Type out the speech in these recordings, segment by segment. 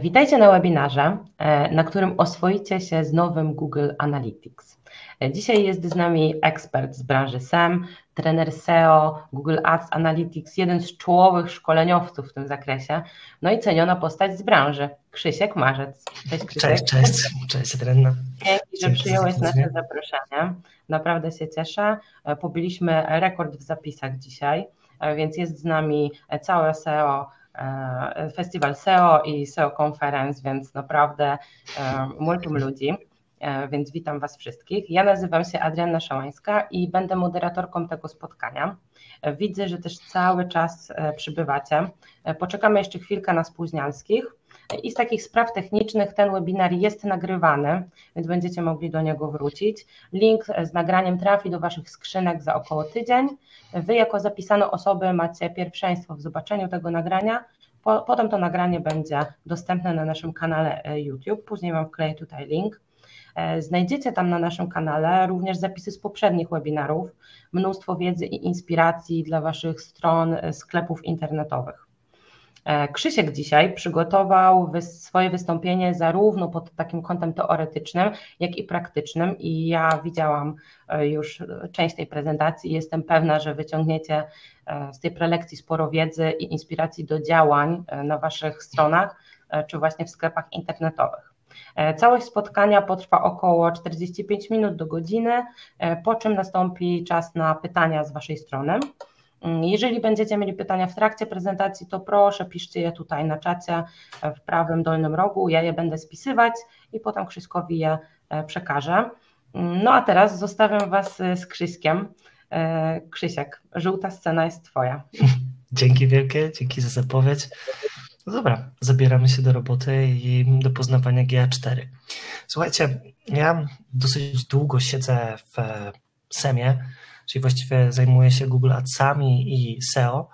Witajcie na webinarze, e, na którym oswoicie się z nowym Google Analytics. E, dzisiaj jest z nami ekspert z branży SEM, trener SEO, Google Ads Analytics, jeden z czołowych szkoleniowców w tym zakresie, no i ceniona postać z branży, Krzysiek Marzec. Cześć Krzysiek. Cześć, cześć, cześć Trenna. Dzięki, że przyjąłeś nasze zaproszenie. Naprawdę się cieszę. E, pobiliśmy rekord w zapisach dzisiaj, więc jest z nami całe SEO festiwal SEO i SEO Conference, więc naprawdę e, multum ludzi. E, więc witam Was wszystkich. Ja nazywam się Adrianna Szałańska i będę moderatorką tego spotkania. Widzę, że też cały czas przybywacie. Poczekamy jeszcze chwilkę na spóźnialskich. I z takich spraw technicznych ten webinar jest nagrywany, więc będziecie mogli do niego wrócić. Link z nagraniem trafi do Waszych skrzynek za około tydzień. Wy jako zapisane osoby macie pierwszeństwo w zobaczeniu tego nagrania. Potem to nagranie będzie dostępne na naszym kanale e, YouTube. Później Wam wkleję tutaj link. E, znajdziecie tam na naszym kanale również zapisy z poprzednich webinarów, mnóstwo wiedzy i inspiracji dla Waszych stron, e, sklepów internetowych. E, Krzysiek dzisiaj przygotował swoje wystąpienie zarówno pod takim kątem teoretycznym, jak i praktycznym i ja widziałam e, już część tej prezentacji jestem pewna, że wyciągniecie e, z tej prelekcji sporo wiedzy i inspiracji do działań na Waszych stronach czy właśnie w sklepach internetowych. Całość spotkania potrwa około 45 minut do godziny, po czym nastąpi czas na pytania z Waszej strony. Mm, jeżeli będziecie mieli pytania w trakcie prezentacji, to proszę piszcie je tutaj na czacie w prawym dolnym rogu, ja je będę spisywać i potem Krzyśkowi je e, przekażę. Mm, no a teraz zostawiam Was e, z Krzyśkiem. E, Krzysiek, żółta scena jest Twoja. Dzięki wielkie, dzięki za zapowiedź. No dobra, zabieramy się do roboty i do poznawania GA4. Słuchajcie, ja dosyć długo siedzę w SEMie, czyli właściwie zajmuje się Google Adsami i SEO.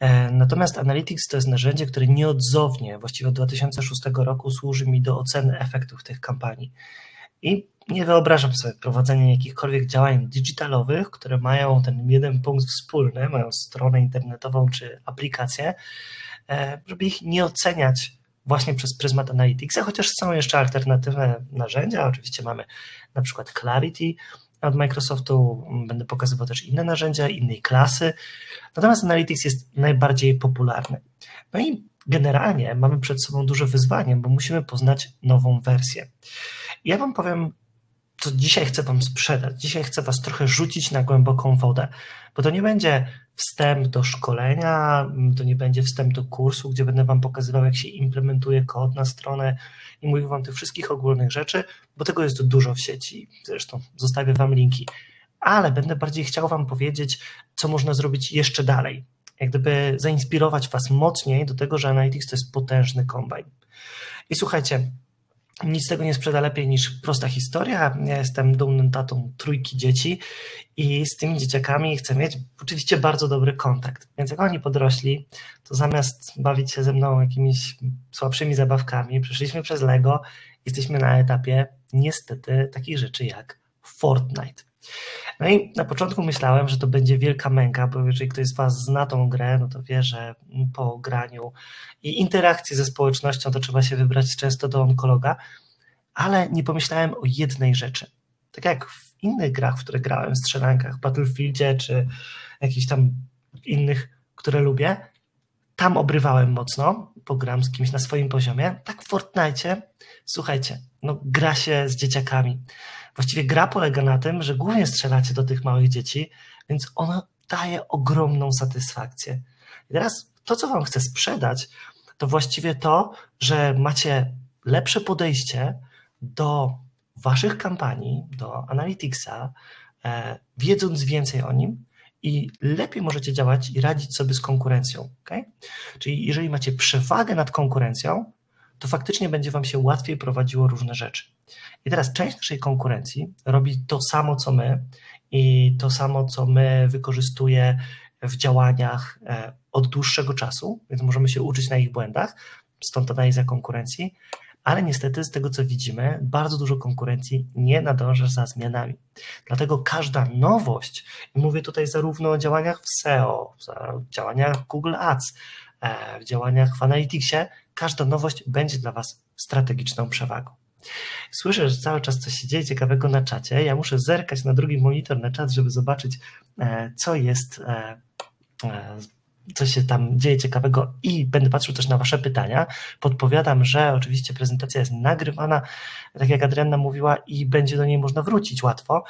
E, natomiast Analytics to jest narzędzie, które nieodzownie, właściwie od 2006 roku, służy mi do oceny efektów tych kampanii. I nie wyobrażam sobie prowadzenia jakichkolwiek działań digitalowych, które mają ten jeden punkt wspólny, mają stronę internetową czy aplikację, e, żeby ich nie oceniać właśnie przez pryzmat Analyticsa, chociaż są jeszcze alternatywne narzędzia. Oczywiście mamy na przykład Clarity, od Microsoftu będę pokazywał też inne narzędzia, innej klasy. Natomiast Analytics jest najbardziej popularny. No i generalnie mamy przed sobą duże wyzwanie, bo musimy poznać nową wersję. Ja Wam powiem, co dzisiaj chcę Wam sprzedać. Dzisiaj chcę Was trochę rzucić na głęboką wodę, bo to nie będzie wstęp do szkolenia, to nie będzie wstęp do kursu, gdzie będę Wam pokazywał, jak się implementuje kod na stronę i mówił Wam tych wszystkich ogólnych rzeczy, bo tego jest dużo w sieci. Zresztą zostawię Wam linki. Ale będę bardziej chciał Wam powiedzieć, co można zrobić jeszcze dalej. Jak gdyby zainspirować Was mocniej do tego, że Analytics to jest potężny kombajn. I słuchajcie, nic tego nie sprzeda lepiej niż prosta historia. Ja jestem dumnym tatą trójki dzieci i z tymi dzieciakami chcę mieć oczywiście bardzo dobry kontakt. Więc jak oni podrośli, to zamiast bawić się ze mną jakimiś słabszymi zabawkami, przeszliśmy przez Lego, jesteśmy na etapie niestety takich rzeczy jak Fortnite. No i na początku myślałem, że to będzie wielka męka, bo jeżeli ktoś z Was zna tą grę, no to wie, że po graniu i interakcji ze społecznością to trzeba się wybrać często do onkologa, ale nie pomyślałem o jednej rzeczy. Tak jak w innych grach, w które grałem, w strzelankach, Battlefieldzie czy jakichś tam innych, które lubię, tam obrywałem mocno, pogram z kimś na swoim poziomie. Tak w Fortnite, słuchajcie, no gra się z dzieciakami. Właściwie gra polega na tym, że głównie strzelacie do tych małych dzieci, więc ona daje ogromną satysfakcję. I teraz to, co Wam chcę sprzedać, to właściwie to, że macie lepsze podejście do Waszych kampanii, do Analyticsa, e, wiedząc więcej o nim i lepiej możecie działać i radzić sobie z konkurencją. Okay? Czyli jeżeli macie przewagę nad konkurencją, to faktycznie będzie Wam się łatwiej prowadziło różne rzeczy. I teraz część naszej konkurencji robi to samo, co my i to samo, co my wykorzystuje w działaniach e, od dłuższego czasu, więc możemy się uczyć na ich błędach, stąd analiza konkurencji, ale niestety z tego co widzimy, bardzo dużo konkurencji nie nadąża za zmianami. Dlatego każda nowość, i mówię tutaj zarówno o działaniach w SEO, w działaniach Google Ads, e, w działaniach w Analyticsie, każda nowość będzie dla Was strategiczną przewagą. Słyszę, że cały czas coś się dzieje ciekawego na czacie. Ja muszę zerkać na drugi monitor, na czat, żeby zobaczyć, e, co jest, e, e, co się tam dzieje ciekawego i będę patrzył też na Wasze pytania. Podpowiadam, że oczywiście prezentacja jest nagrywana, tak jak Adrianna mówiła, i będzie do niej można wrócić łatwo.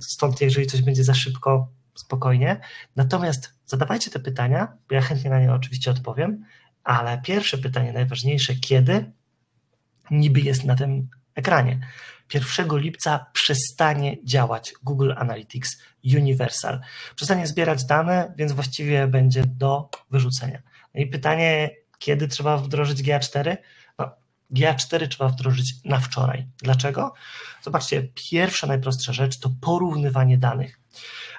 Stąd, jeżeli coś będzie za szybko, spokojnie. Natomiast zadawajcie te pytania, ja chętnie na nie oczywiście odpowiem, ale pierwsze pytanie, najważniejsze, kiedy niby jest na tym ekranie. 1 lipca przestanie działać Google Analytics Universal. Przestanie zbierać dane, więc właściwie będzie do wyrzucenia. No i pytanie, kiedy trzeba wdrożyć GA4? No, GA4 trzeba wdrożyć na wczoraj. Dlaczego? Zobaczcie, pierwsza, najprostsza rzecz to porównywanie danych.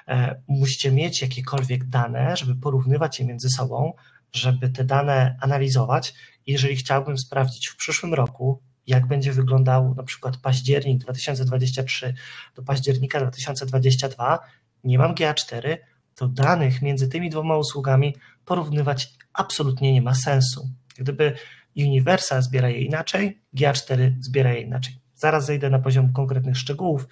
E, musicie mieć jakiekolwiek dane, żeby porównywać je między sobą, żeby te dane analizować. Jeżeli chciałbym sprawdzić w przyszłym roku, jak będzie wyglądał na przykład październik 2023 do października 2022, nie mam GA4, to danych między tymi dwoma usługami porównywać absolutnie nie ma sensu. Gdyby Universal zbiera je inaczej, GA4 zbiera je inaczej. Zaraz zejdę na poziom konkretnych szczegółów,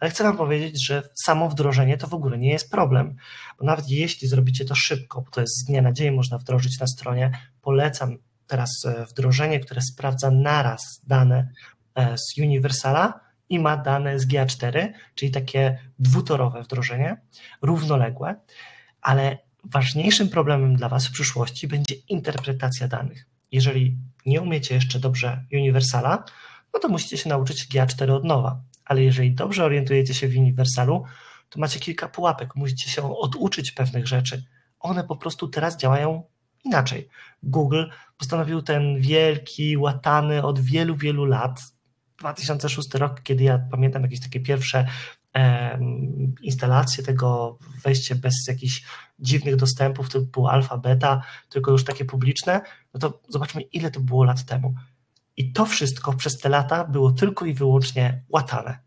ale chcę Wam powiedzieć, że samo wdrożenie to w ogóle nie jest problem, bo nawet jeśli zrobicie to szybko, bo to jest z dnia na dzień można wdrożyć na stronie, polecam teraz e, wdrożenie, które sprawdza naraz dane e, z Universala i ma dane z GA4, czyli takie dwutorowe wdrożenie, równoległe, ale ważniejszym problemem dla Was w przyszłości będzie interpretacja danych. Jeżeli nie umiecie jeszcze dobrze Universala, no to musicie się nauczyć GA4 od nowa. Ale jeżeli dobrze orientujecie się w Universalu, to macie kilka pułapek, musicie się oduczyć pewnych rzeczy. One po prostu teraz działają inaczej. Google postanowił ten wielki, łatany od wielu, wielu lat, 2006 rok, kiedy ja pamiętam jakieś takie pierwsze instalacje tego, wejście bez jakichś dziwnych dostępów typu alfa, beta, tylko już takie publiczne, no to zobaczmy, ile to było lat temu. I to wszystko przez te lata było tylko i wyłącznie łatane.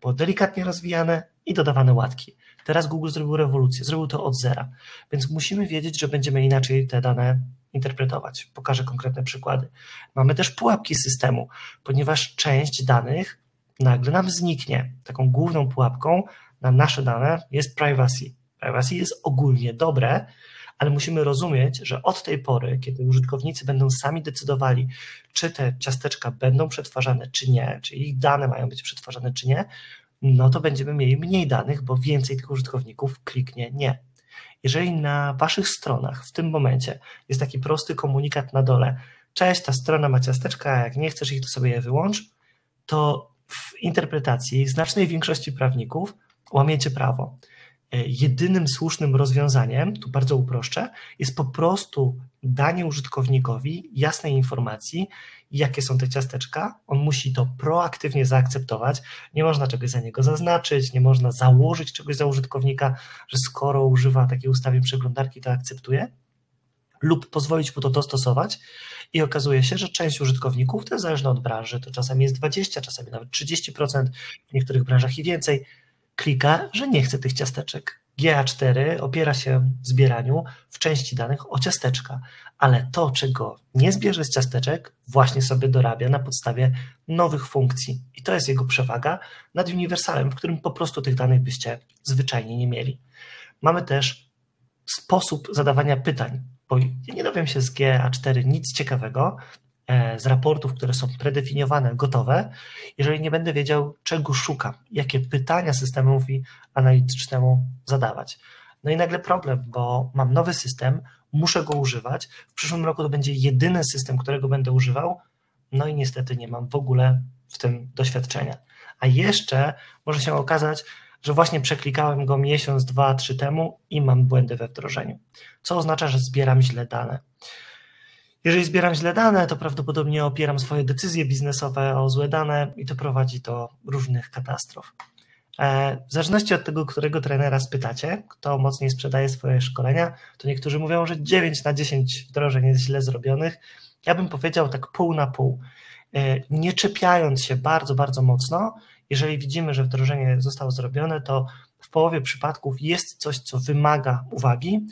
Było delikatnie rozwijane i dodawane łatki. Teraz Google zrobił rewolucję, zrobił to od zera, więc musimy wiedzieć, że będziemy inaczej te dane interpretować. Pokażę konkretne przykłady. Mamy też pułapki systemu, ponieważ część danych nagle nam zniknie. Taką główną pułapką na nasze dane jest privacy. Privacy jest ogólnie dobre, ale musimy rozumieć, że od tej pory, kiedy użytkownicy będą sami decydowali, czy te ciasteczka będą przetwarzane, czy nie, czy ich dane mają być przetwarzane, czy nie, no to będziemy mieli mniej danych, bo więcej tych użytkowników kliknie nie. Jeżeli na waszych stronach w tym momencie jest taki prosty komunikat na dole, cześć, ta strona ma ciasteczka, jak nie chcesz ich, to sobie je wyłącz, to w interpretacji znacznej większości prawników łamiecie prawo. E, jedynym słusznym rozwiązaniem, tu bardzo uproszczę, jest po prostu danie użytkownikowi jasnej informacji, jakie są te ciasteczka. On musi to proaktywnie zaakceptować. Nie można czegoś za niego zaznaczyć, nie można założyć czegoś za użytkownika, że skoro używa takiej ustawy przeglądarki, to akceptuje, lub pozwolić mu to dostosować. I okazuje się, że część użytkowników, to jest zależne od branży, to czasami jest 20, czasami nawet 30%, w niektórych branżach i więcej, klika, że nie chce tych ciasteczek. GA4 opiera się w zbieraniu w części danych o ciasteczka, ale to, czego nie zbierze z ciasteczek, właśnie sobie dorabia na podstawie nowych funkcji. I to jest jego przewaga nad uniwersalem, w którym po prostu tych danych byście zwyczajnie nie mieli. Mamy też sposób zadawania pytań, bo ja nie dowiem się z GA4 nic ciekawego, z raportów, które są predefiniowane, gotowe, jeżeli nie będę wiedział, czego szukam, jakie pytania systemowi analitycznemu zadawać. No i nagle problem, bo mam nowy system, muszę go używać. W przyszłym roku to będzie jedyny system, którego będę używał, no i niestety nie mam w ogóle w tym doświadczenia. A jeszcze może się okazać, że właśnie przeklikałem go miesiąc, dwa, trzy temu i mam błędy we wdrożeniu, co oznacza, że zbieram źle dane. Jeżeli zbieram źle dane, to prawdopodobnie opieram swoje decyzje biznesowe o złe dane i to prowadzi do różnych katastrof. E, w zależności od tego, którego trenera spytacie, kto mocniej sprzedaje swoje szkolenia, to niektórzy mówią, że 9 na 10 wdrożeń jest źle zrobionych. Ja bym powiedział tak pół na pół. E, nie czepiając się bardzo, bardzo mocno, jeżeli widzimy, że wdrożenie zostało zrobione, to w połowie przypadków jest coś, co wymaga uwagi,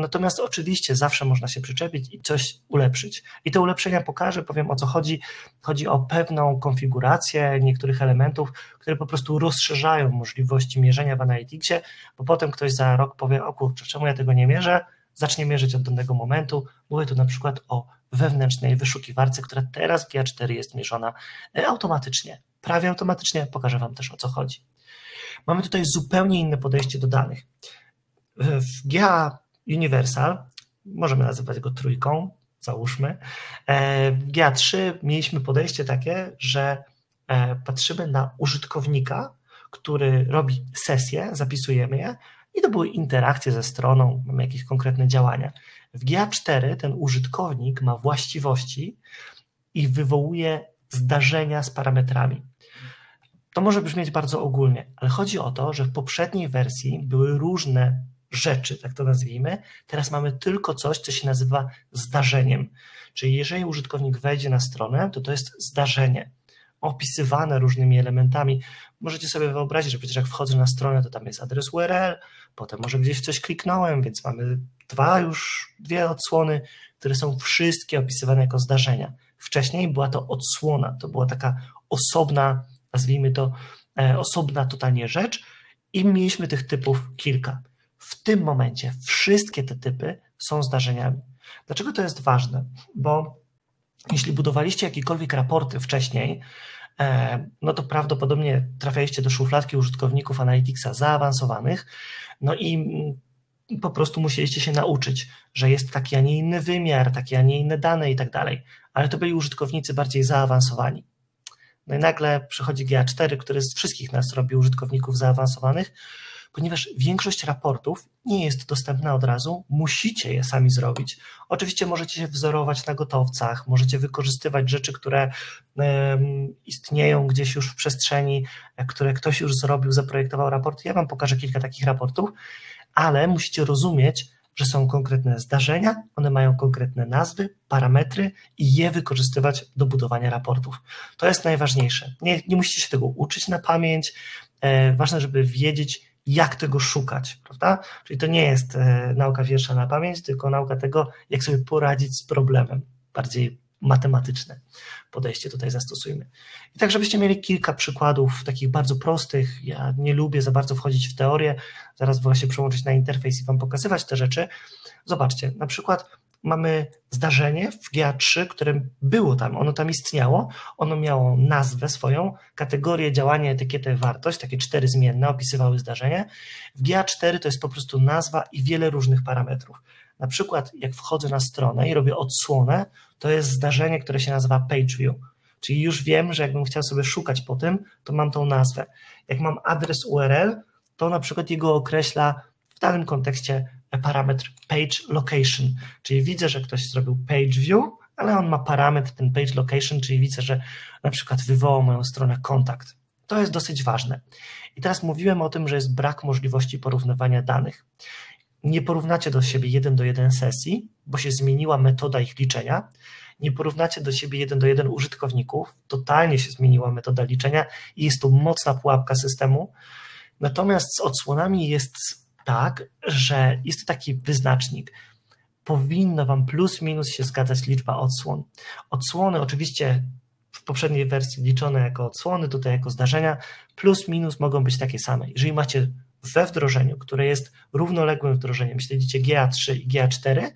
natomiast oczywiście zawsze można się przyczepić i coś ulepszyć. I te ulepszenia pokażę, powiem o co chodzi. Chodzi o pewną konfigurację niektórych elementów, które po prostu rozszerzają możliwości mierzenia w Analyticsie, bo potem ktoś za rok powie, o kurczę, czemu ja tego nie mierzę? Zacznie mierzyć od danego momentu. Mówię tu na przykład o wewnętrznej wyszukiwarce, która teraz w GA4 jest mierzona e, automatycznie. Prawie automatycznie, pokażę Wam też o co chodzi. Mamy tutaj zupełnie inne podejście do danych. W GA Universal, możemy nazywać go trójką, załóżmy, e, w GA3 mieliśmy podejście takie, że e, patrzymy na użytkownika, który robi sesję, zapisujemy je i to były interakcje ze stroną, mamy jakieś konkretne działania. W GA4 ten użytkownik ma właściwości i wywołuje zdarzenia z parametrami. To może brzmieć bardzo ogólnie, ale chodzi o to, że w poprzedniej wersji były różne rzeczy, tak to nazwijmy. Teraz mamy tylko coś, co się nazywa zdarzeniem. Czyli jeżeli użytkownik wejdzie na stronę, to to jest zdarzenie opisywane różnymi elementami. Możecie sobie wyobrazić, że przecież jak wchodzę na stronę, to tam jest adres URL, potem może gdzieś coś kliknąłem, więc mamy dwa już, dwie odsłony, które są wszystkie opisywane jako zdarzenia. Wcześniej była to odsłona, to była taka osobna, nazwijmy to, e, osobna totalnie rzecz i mieliśmy tych typów kilka. W tym momencie wszystkie te typy są zdarzeniami. Dlaczego to jest ważne? Bo jeśli budowaliście jakiekolwiek raporty wcześniej, e, no to prawdopodobnie trafialiście do szufladki użytkowników Analyticsa zaawansowanych, no i po prostu musieliście się nauczyć, że jest taki, a nie inny wymiar, takie, a nie inne dane i tak dalej. Ale to byli użytkownicy bardziej zaawansowani. No i nagle przychodzi GA4, który z wszystkich nas robi użytkowników zaawansowanych, ponieważ większość raportów nie jest dostępna od razu, musicie je sami zrobić. Oczywiście możecie się wzorować na gotowcach, możecie wykorzystywać rzeczy, które istnieją gdzieś już w przestrzeni, które ktoś już zrobił, zaprojektował raport. Ja Wam pokażę kilka takich raportów, ale musicie rozumieć, że są konkretne zdarzenia, one mają konkretne nazwy, parametry i je wykorzystywać do budowania raportów. To jest najważniejsze. Nie, nie musicie się tego uczyć na pamięć. E, ważne, żeby wiedzieć, jak tego szukać, prawda? Czyli to nie jest e, nauka wiersza na pamięć, tylko nauka tego, jak sobie poradzić z problemem, bardziej matematyczne podejście tutaj zastosujmy. I tak, żebyście mieli kilka przykładów takich bardzo prostych. Ja nie lubię za bardzo wchodzić w teorię, zaraz właśnie przełączyć na interfejs i Wam pokazywać te rzeczy. Zobaczcie, na przykład mamy zdarzenie w GA3, które było tam, ono tam istniało, ono miało nazwę swoją, kategorię działania, etykietę, wartość, takie cztery zmienne opisywały zdarzenie. W GA4 to jest po prostu nazwa i wiele różnych parametrów. Na przykład, jak wchodzę na stronę i robię odsłonę, to jest zdarzenie, które się nazywa page view. Czyli już wiem, że jakbym chciał sobie szukać po tym, to mam tą nazwę. Jak mam adres URL, to na przykład jego określa w danym kontekście parametr page location, czyli widzę, że ktoś zrobił page view, ale on ma parametr ten page location, czyli widzę, że na przykład wywołał moją stronę kontakt. To jest dosyć ważne. I teraz mówiłem o tym, że jest brak możliwości porównywania danych. Nie porównacie do siebie jeden do jeden sesji, bo się zmieniła metoda ich liczenia. Nie porównacie do siebie jeden do jeden użytkowników, totalnie się zmieniła metoda liczenia i jest to mocna pułapka systemu. Natomiast z odsłonami jest tak, że jest to taki wyznacznik. Powinno Wam plus minus się zgadzać liczba odsłon. Odsłony oczywiście w poprzedniej wersji liczone jako odsłony, tutaj jako zdarzenia, plus minus mogą być takie same. Jeżeli macie we wdrożeniu, które jest równoległym wdrożeniem, śledzicie GA3 i GA4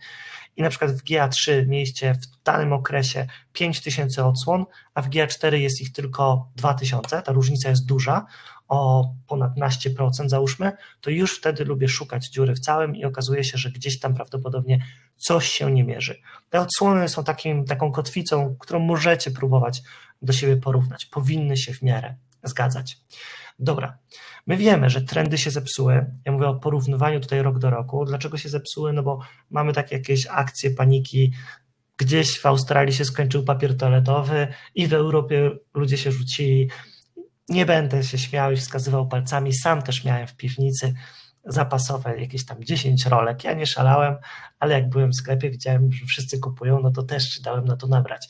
i na przykład w GA3 mieliście w danym okresie 5000 odsłon, a w GA4 jest ich tylko 2000, ta różnica jest duża, o ponad naście procent załóżmy, to już wtedy lubię szukać dziury w całym i okazuje się, że gdzieś tam prawdopodobnie coś się nie mierzy. Te odsłony są takim, taką kotwicą, którą możecie próbować do siebie porównać. Powinny się w miarę zgadzać. Dobra, my wiemy, że trendy się zepsuły. Ja mówię o porównywaniu tutaj rok do roku. Dlaczego się zepsuły? No bo mamy takie jakieś akcje paniki. Gdzieś w Australii się skończył papier toaletowy i w Europie ludzie się rzucili nie będę się śmiał i wskazywał palcami, sam też miałem w piwnicy zapasowe jakieś tam 10 rolek. Ja nie szalałem, ale jak byłem w sklepie, widziałem, że wszyscy kupują, no to też dałem na to nabrać.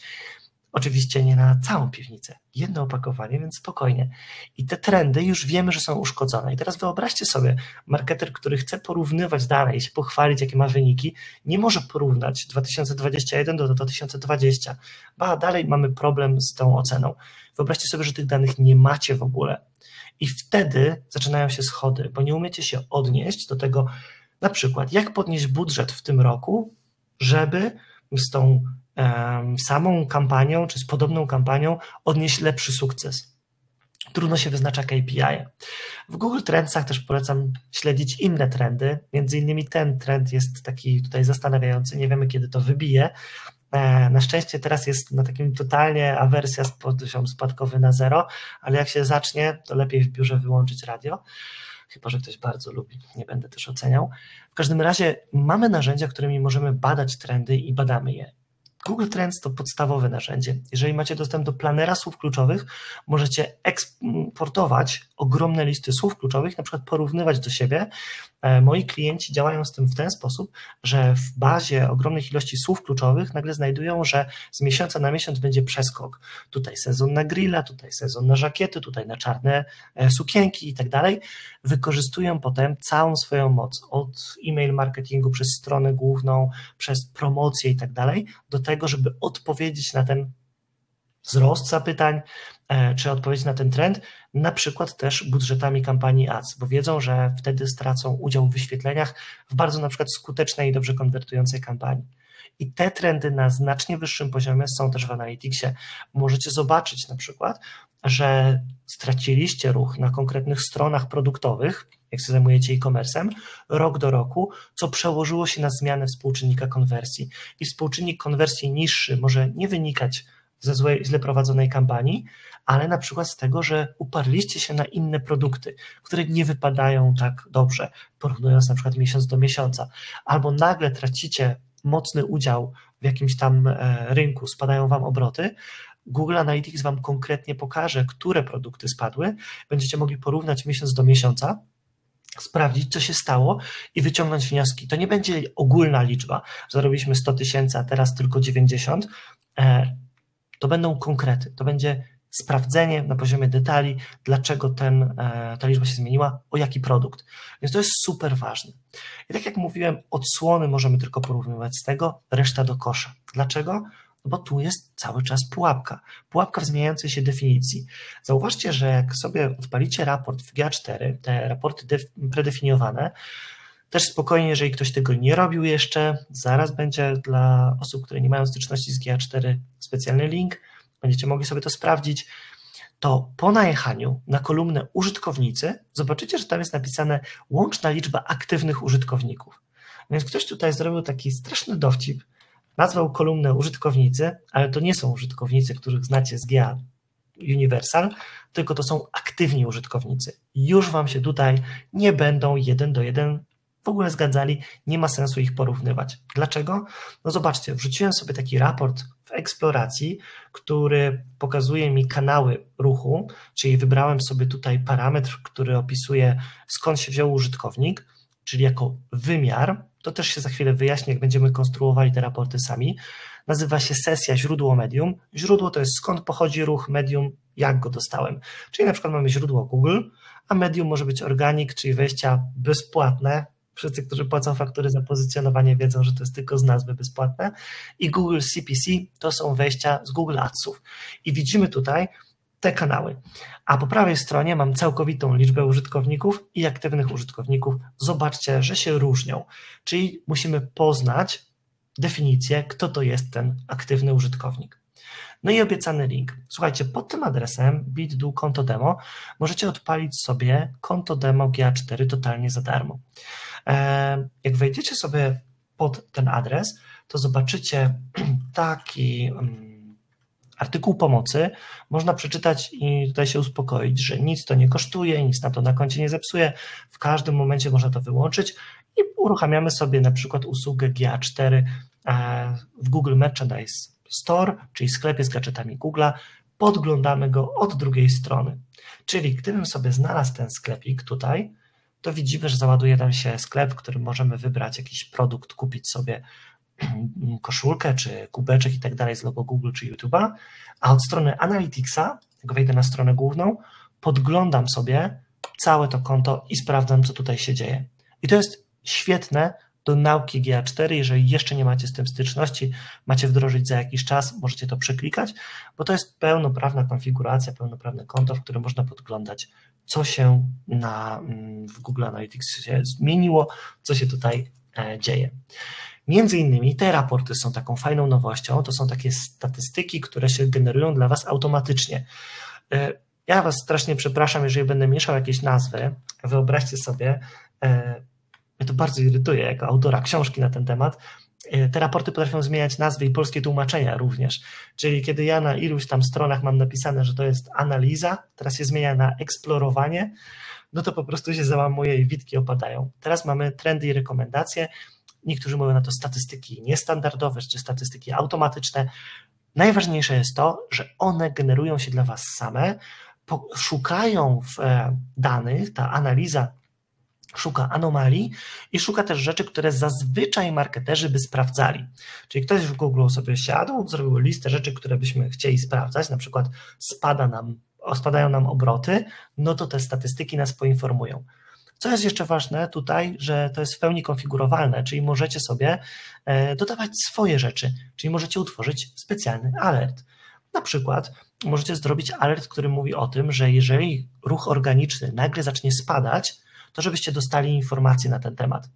Oczywiście nie na całą piwnicę, jedno opakowanie, więc spokojnie. I te trendy już wiemy, że są uszkodzone. I teraz wyobraźcie sobie, marketer, który chce porównywać dane i się pochwalić, jakie ma wyniki, nie może porównać 2021 do 2020, ba dalej mamy problem z tą oceną. Wyobraźcie sobie, że tych danych nie macie w ogóle. I wtedy zaczynają się schody, bo nie umiecie się odnieść do tego, na przykład, jak podnieść budżet w tym roku, żeby z tą samą kampanią, czy z podobną kampanią odnieść lepszy sukces. Trudno się wyznacza KPI. W Google Trendsach też polecam śledzić inne trendy. Między innymi ten trend jest taki tutaj zastanawiający, nie wiemy kiedy to wybije. E, na szczęście teraz jest na takim totalnie awersja z poziom spadkowy na zero, ale jak się zacznie, to lepiej w biurze wyłączyć radio chyba że ktoś bardzo lubi, nie będę też oceniał. W każdym razie mamy narzędzia, którymi możemy badać trendy i badamy je. Google Trends to podstawowe narzędzie. Jeżeli macie dostęp do planera słów kluczowych, możecie eksportować ogromne listy słów kluczowych, na przykład porównywać do siebie. E, moi klienci działają z tym w ten sposób, że w bazie ogromnych ilości słów kluczowych nagle znajdują, że z miesiąca na miesiąc będzie przeskok. Tutaj sezon na grilla, tutaj sezon na żakiety, tutaj na czarne e, sukienki i tak dalej. Wykorzystują potem całą swoją moc od e-mail marketingu przez stronę główną, przez promocję i tak dalej, do tego, żeby odpowiedzieć na ten wzrost zapytań, e, czy odpowiedź na ten trend, na przykład też budżetami kampanii ads, bo wiedzą, że wtedy stracą udział w wyświetleniach w bardzo na przykład skutecznej i dobrze konwertującej kampanii. I te trendy na znacznie wyższym poziomie są też w Analyticsie. Możecie zobaczyć na przykład, że straciliście ruch na konkretnych stronach produktowych, jak się zajmujecie e-commerce'em, rok do roku, co przełożyło się na zmianę współczynnika konwersji. I współczynnik konwersji niższy może nie wynikać ze złej, źle prowadzonej kampanii, ale na przykład z tego, że uparliście się na inne produkty, które nie wypadają tak dobrze, porównując na przykład miesiąc do miesiąca, albo nagle tracicie mocny udział w jakimś tam e, rynku, spadają wam obroty, Google Analytics Wam konkretnie pokaże, które produkty spadły. Będziecie mogli porównać miesiąc do miesiąca, sprawdzić, co się stało i wyciągnąć wnioski. To nie będzie ogólna liczba, zarobiliśmy 100 tysięcy, a teraz tylko 90 to będą konkrety, to będzie sprawdzenie na poziomie detali, dlaczego ten, e, ta liczba się zmieniła, o jaki produkt. Więc to jest super ważne. I tak jak mówiłem, odsłony możemy tylko porównywać z tego, reszta do kosza. Dlaczego? No bo tu jest cały czas pułapka. Pułapka w zmieniającej się definicji. Zauważcie, że jak sobie odpalicie raport w GA4, te raporty predefiniowane, też spokojnie, jeżeli ktoś tego nie robił jeszcze, zaraz będzie dla osób, które nie mają styczności z GA4 specjalny link, będziecie mogli sobie to sprawdzić. To po najechaniu na kolumnę użytkownicy zobaczycie, że tam jest napisane łączna liczba aktywnych użytkowników. Więc ktoś tutaj zrobił taki straszny dowcip, nazwał kolumnę użytkownicy, ale to nie są użytkownicy, których znacie z GA Universal, tylko to są aktywni użytkownicy. Już Wam się tutaj nie będą jeden do jeden w ogóle zgadzali, nie ma sensu ich porównywać. Dlaczego? No zobaczcie, wrzuciłem sobie taki raport w eksploracji, który pokazuje mi kanały ruchu, czyli wybrałem sobie tutaj parametr, który opisuje skąd się wziął użytkownik, czyli jako wymiar. To też się za chwilę wyjaśni, jak będziemy konstruowali te raporty sami. Nazywa się sesja źródło medium. Źródło to jest skąd pochodzi ruch, medium, jak go dostałem. Czyli na przykład mamy źródło Google, a medium może być organik, czyli wejścia bezpłatne, Wszyscy, którzy płacą faktury za pozycjonowanie, wiedzą, że to jest tylko z nazwy bezpłatne. I Google CPC to są wejścia z Google Adsów. I widzimy tutaj te kanały. A po prawej stronie mam całkowitą liczbę użytkowników i aktywnych użytkowników. Zobaczcie, że się różnią. Czyli musimy poznać definicję, kto to jest ten aktywny użytkownik. No i obiecany link. Słuchajcie, pod tym adresem bitdu konto demo możecie odpalić sobie konto demo GA4 totalnie za darmo. E, jak wejdziecie sobie pod ten adres, to zobaczycie taki mm, artykuł pomocy. Można przeczytać i tutaj się uspokoić, że nic to nie kosztuje, nic na to na koncie nie zepsuje. W każdym momencie można to wyłączyć i uruchamiamy sobie na przykład usługę GA4 e, w Google Merchandise Store, czyli sklepie z gadżetami Google'a. Podglądamy go od drugiej strony. Czyli gdybym sobie znalazł ten sklepik tutaj, to widzimy, że załaduje nam się sklep, w którym możemy wybrać jakiś produkt, kupić sobie koszulkę, czy kubeczek i tak dalej z logo Google czy YouTube'a, a od strony Analyticsa, jak wejdę na stronę główną, podglądam sobie całe to konto i sprawdzam, co tutaj się dzieje. I to jest świetne do nauki GA4. Jeżeli jeszcze nie macie z tym styczności, macie wdrożyć za jakiś czas, możecie to przeklikać, bo to jest pełnoprawna konfiguracja, pełnoprawne konto, w którym można podglądać, co się na, mm, w Google Analytics zmieniło, co się tutaj e, dzieje. Między innymi te raporty są taką fajną nowością. To są takie statystyki, które się generują dla Was automatycznie. E, ja Was strasznie przepraszam, jeżeli będę mieszał jakieś nazwy. Wyobraźcie sobie, e, mnie to bardzo irytuje jako autora książki na ten temat. E, te raporty potrafią zmieniać nazwy i polskie tłumaczenia również. Czyli kiedy ja na iluś tam stronach mam napisane, że to jest analiza, teraz się zmienia na eksplorowanie, no to po prostu się załamuje i witki opadają. Teraz mamy trendy i rekomendacje. Niektórzy mówią na to statystyki niestandardowe czy statystyki automatyczne. Najważniejsze jest to, że one generują się dla Was same, szukają w e, danych, ta analiza szuka anomalii i szuka też rzeczy, które zazwyczaj marketerzy by sprawdzali. Czyli ktoś w Google sobie siadł, zrobił listę rzeczy, które byśmy chcieli sprawdzać, na przykład spada nam, spadają nam obroty, no to te statystyki nas poinformują. Co jest jeszcze ważne tutaj, że to jest w pełni konfigurowalne, czyli możecie sobie e, dodawać swoje rzeczy, czyli możecie utworzyć specjalny alert. Na przykład możecie zrobić alert, który mówi o tym, że jeżeli ruch organiczny nagle zacznie spadać, to żebyście dostali informacje na ten temat.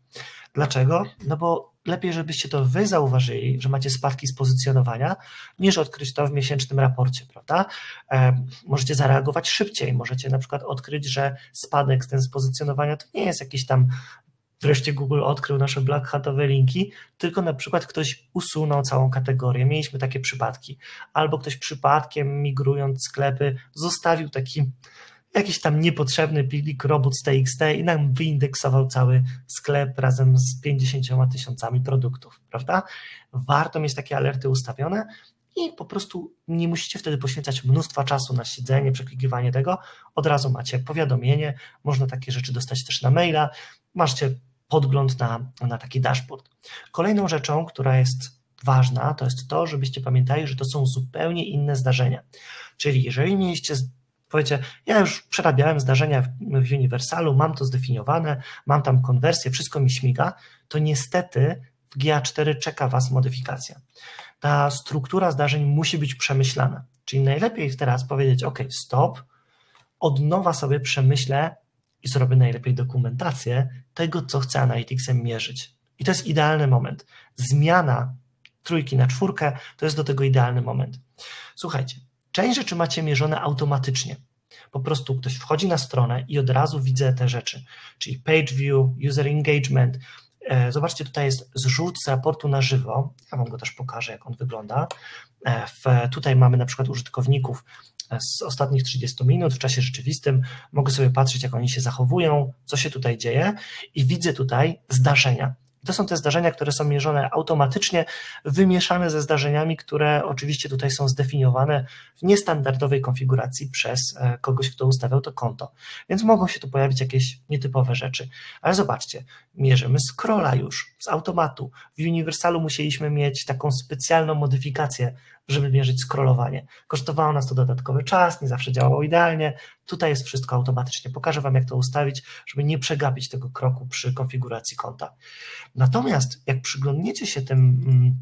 Dlaczego? No bo lepiej, żebyście to wy zauważyli, że macie spadki z pozycjonowania, niż odkryć to w miesięcznym raporcie, prawda? E, możecie zareagować szybciej, możecie na przykład odkryć, że spadek ten z pozycjonowania to nie jest jakiś tam wreszcie Google odkrył nasze black hatowe linki, tylko na przykład ktoś usunął całą kategorię. Mieliśmy takie przypadki. Albo ktoś przypadkiem migrując sklepy zostawił taki jakiś tam niepotrzebny plik robots.txt i nam wyindeksował cały sklep razem z 50 tysiącami produktów, prawda? Warto mieć takie alerty ustawione i po prostu nie musicie wtedy poświęcać mnóstwa czasu na siedzenie, przeklikiwanie tego. Od razu macie powiadomienie, można takie rzeczy dostać też na maila, macie podgląd na, na taki dashboard. Kolejną rzeczą, która jest ważna, to jest to, żebyście pamiętali, że to są zupełnie inne zdarzenia. Czyli jeżeli mieliście Powiecie, ja już przerabiałem zdarzenia w Universalu, mam to zdefiniowane, mam tam konwersję, wszystko mi śmiga, to niestety w GA4 czeka Was modyfikacja. Ta struktura zdarzeń musi być przemyślana. Czyli najlepiej teraz powiedzieć, OK, stop, od nowa sobie przemyślę i zrobię najlepiej dokumentację tego, co chcę Analyticsem mierzyć. I to jest idealny moment. Zmiana trójki na czwórkę to jest do tego idealny moment. Słuchajcie, Część rzeczy macie mierzone automatycznie. Po prostu ktoś wchodzi na stronę i od razu widzę te rzeczy, czyli page view, user engagement. E, zobaczcie, tutaj jest zrzut z raportu na żywo. Ja Wam go też pokażę, jak on wygląda. E, w, tutaj mamy na przykład użytkowników e, z ostatnich 30 minut w czasie rzeczywistym. Mogę sobie patrzeć, jak oni się zachowują, co się tutaj dzieje i widzę tutaj zdarzenia. To są te zdarzenia, które są mierzone automatycznie, wymieszane ze zdarzeniami, które oczywiście tutaj są zdefiniowane w niestandardowej konfiguracji przez e, kogoś, kto ustawiał to konto. Więc mogą się tu pojawić jakieś nietypowe rzeczy. Ale zobaczcie, mierzymy scrolla już z automatu. W Universalu musieliśmy mieć taką specjalną modyfikację żeby mierzyć scrollowanie. Kosztowało nas to dodatkowy czas, nie zawsze działało idealnie. Tutaj jest wszystko automatycznie. Pokażę Wam, jak to ustawić, żeby nie przegapić tego kroku przy konfiguracji konta. Natomiast jak przyglądniecie się tym, mm,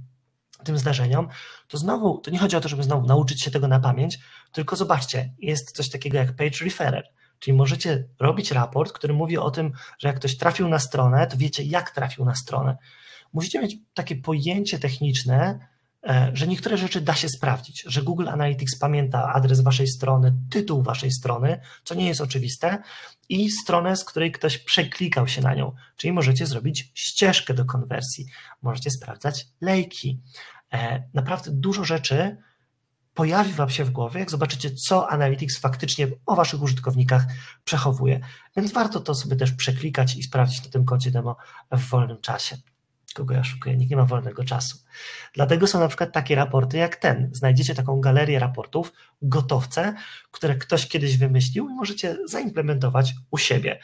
tym zdarzeniom, to znowu, to nie chodzi o to, żeby znowu nauczyć się tego na pamięć, tylko zobaczcie, jest coś takiego jak page referrer. Czyli możecie robić raport, który mówi o tym, że jak ktoś trafił na stronę, to wiecie, jak trafił na stronę. Musicie mieć takie pojęcie techniczne, że niektóre rzeczy da się sprawdzić, że Google Analytics pamięta adres waszej strony, tytuł waszej strony, co nie jest oczywiste, i stronę, z której ktoś przeklikał się na nią. Czyli możecie zrobić ścieżkę do konwersji, możecie sprawdzać lejki. E, naprawdę dużo rzeczy pojawi Wam się w głowie, jak zobaczycie, co Analytics faktycznie o Waszych użytkownikach przechowuje. Więc warto to sobie też przeklikać i sprawdzić na tym koncie demo w wolnym czasie kogo ja szukuję, nikt nie ma wolnego czasu. Dlatego są na przykład takie raporty jak ten. Znajdziecie taką galerię raportów, gotowce, które ktoś kiedyś wymyślił i możecie zaimplementować u siebie.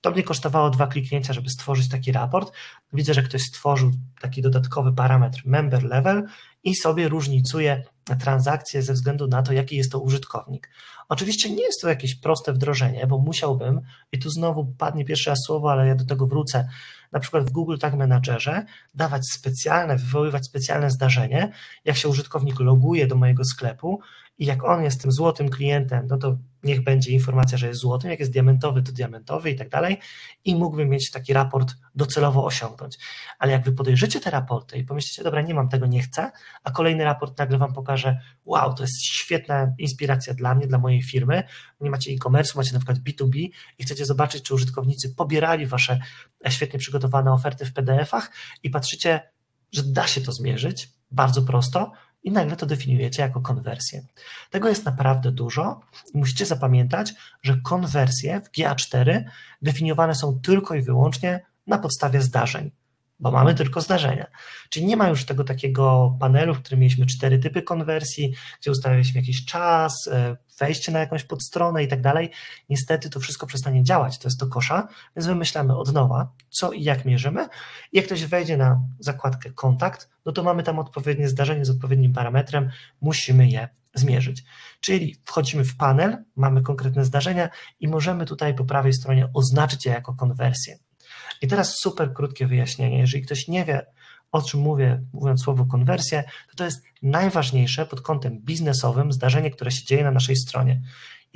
To mnie kosztowało dwa kliknięcia, żeby stworzyć taki raport. Widzę, że ktoś stworzył taki dodatkowy parametr member level i sobie różnicuje transakcje ze względu na to, jaki jest to użytkownik. Oczywiście nie jest to jakieś proste wdrożenie, bo musiałbym, i tu znowu padnie pierwsze słowo, ale ja do tego wrócę, na przykład w Google Tag Managerze dawać specjalne, wywoływać specjalne zdarzenie, jak się użytkownik loguje do mojego sklepu i jak on jest tym złotym klientem, no to niech będzie informacja, że jest złotym, jak jest diamentowy, to diamentowy i tak dalej. I mógłbym mieć taki raport docelowo osiągnąć. Ale jak wy podejrzycie te raporty i pomyślicie, dobra, nie mam tego, nie chcę, a kolejny raport nagle wam pokaże, wow, to jest świetna inspiracja dla mnie, dla mojej firmy, nie macie e-commerce, macie na przykład B2B i chcecie zobaczyć, czy użytkownicy pobierali wasze świetnie przygotowane oferty w PDF-ach i patrzycie, że da się to zmierzyć, bardzo prosto, i nagle to definiujecie jako konwersję. Tego jest naprawdę dużo i musicie zapamiętać, że konwersje w GA4 definiowane są tylko i wyłącznie na podstawie zdarzeń bo mamy tylko zdarzenia. Czyli nie ma już tego takiego panelu, w którym mieliśmy cztery typy konwersji, gdzie ustawialiśmy jakiś czas, e, wejście na jakąś podstronę i tak dalej. Niestety to wszystko przestanie działać, to jest do kosza, więc wymyślamy od nowa, co i jak mierzymy. I jak ktoś wejdzie na zakładkę kontakt, no to mamy tam odpowiednie zdarzenie z odpowiednim parametrem, musimy je zmierzyć. Czyli wchodzimy w panel, mamy konkretne zdarzenia i możemy tutaj po prawej stronie oznaczyć je jako konwersję. I teraz super krótkie wyjaśnienie. Jeżeli ktoś nie wie, o czym mówię, mówiąc słowo konwersję, to to jest najważniejsze pod kątem biznesowym zdarzenie, które się dzieje na naszej stronie.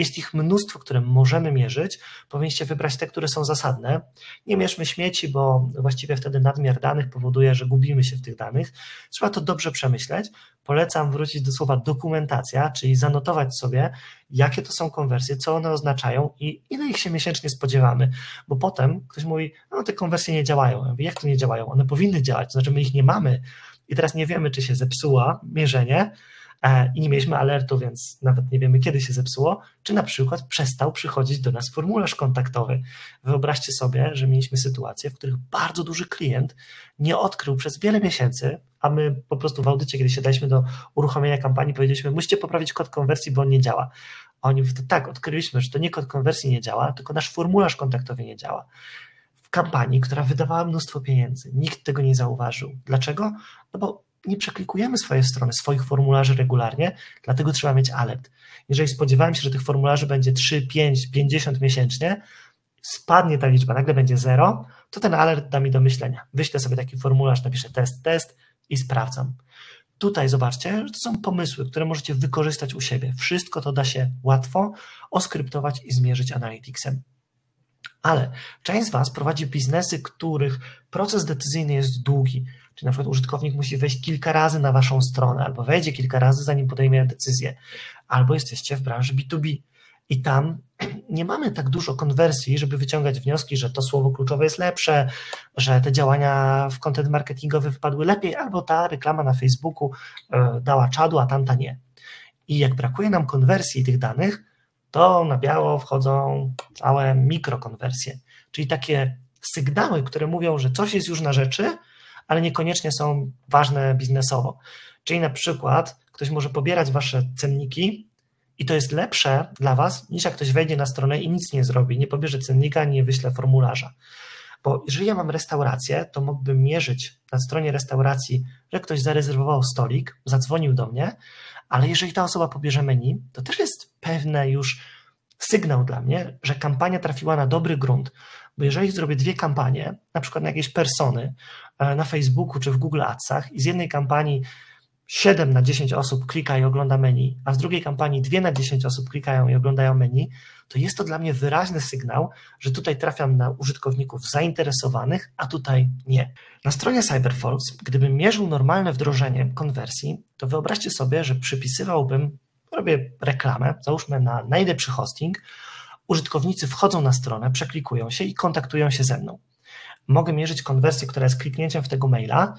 Jest ich mnóstwo, które możemy mierzyć. Powinniście wybrać te, które są zasadne. Nie mierzmy śmieci, bo właściwie wtedy nadmiar danych powoduje, że gubimy się w tych danych. Trzeba to dobrze przemyśleć. Polecam wrócić do słowa dokumentacja, czyli zanotować sobie, jakie to są konwersje, co one oznaczają i ile ich się miesięcznie spodziewamy. Bo potem ktoś mówi, no te konwersje nie działają. Ja mówię, jak to nie działają? One powinny działać, to znaczy my ich nie mamy i teraz nie wiemy, czy się zepsuła mierzenie, i nie mieliśmy alertu, więc nawet nie wiemy, kiedy się zepsuło, czy na przykład przestał przychodzić do nas formularz kontaktowy. Wyobraźcie sobie, że mieliśmy sytuacje, w których bardzo duży klient nie odkrył przez wiele miesięcy, a my po prostu w audycie, kiedy się daliśmy do uruchomienia kampanii, powiedzieliśmy, musicie poprawić kod konwersji, bo on nie działa. A oni mówią, tak, odkryliśmy, że to nie kod konwersji nie działa, tylko nasz formularz kontaktowy nie działa w kampanii, która wydawała mnóstwo pieniędzy. Nikt tego nie zauważył. Dlaczego? No bo nie przeklikujemy swojej strony, swoich formularzy regularnie, dlatego trzeba mieć alert. Jeżeli spodziewałem się, że tych formularzy będzie 3, 5, 50 miesięcznie, spadnie ta liczba, nagle będzie 0, to ten alert da mi do myślenia. Wyślę sobie taki formularz, napiszę test, test i sprawdzam. Tutaj zobaczcie, że to są pomysły, które możecie wykorzystać u siebie. Wszystko to da się łatwo oskryptować i zmierzyć Analyticsem. Ale część z Was prowadzi biznesy, których proces decyzyjny jest długi. Czyli na przykład użytkownik musi wejść kilka razy na waszą stronę, albo wejdzie kilka razy, zanim podejmie decyzję, albo jesteście w branży B2B. I tam nie mamy tak dużo konwersji, żeby wyciągać wnioski, że to słowo kluczowe jest lepsze, że te działania w content marketingowy wypadły lepiej, albo ta reklama na Facebooku e, dała czadu, a tamta nie. I jak brakuje nam konwersji tych danych, to na biało wchodzą całe mikrokonwersje, czyli takie sygnały, które mówią, że coś jest już na rzeczy, ale niekoniecznie są ważne biznesowo. Czyli na przykład ktoś może pobierać wasze cenniki i to jest lepsze dla was, niż jak ktoś wejdzie na stronę i nic nie zrobi, nie pobierze cennika, nie wyśle formularza. Bo jeżeli ja mam restaurację, to mógłbym mierzyć na stronie restauracji, że ktoś zarezerwował stolik, zadzwonił do mnie, ale jeżeli ta osoba pobierze menu, to też jest pewne już sygnał dla mnie, że kampania trafiła na dobry grunt. Bo jeżeli zrobię dwie kampanie, na przykład na jakieś persony, e, na Facebooku czy w Google Adsach i z jednej kampanii 7 na 10 osób klika i ogląda menu, a z drugiej kampanii 2 na 10 osób klikają i oglądają menu, to jest to dla mnie wyraźny sygnał, że tutaj trafiam na użytkowników zainteresowanych, a tutaj nie. Na stronie CyberForce, gdybym mierzył normalne wdrożenie konwersji, to wyobraźcie sobie, że przypisywałbym, robię reklamę, załóżmy na najlepszy hosting, użytkownicy wchodzą na stronę, przeklikują się i kontaktują się ze mną. Mogę mierzyć konwersję, która jest kliknięciem w tego maila.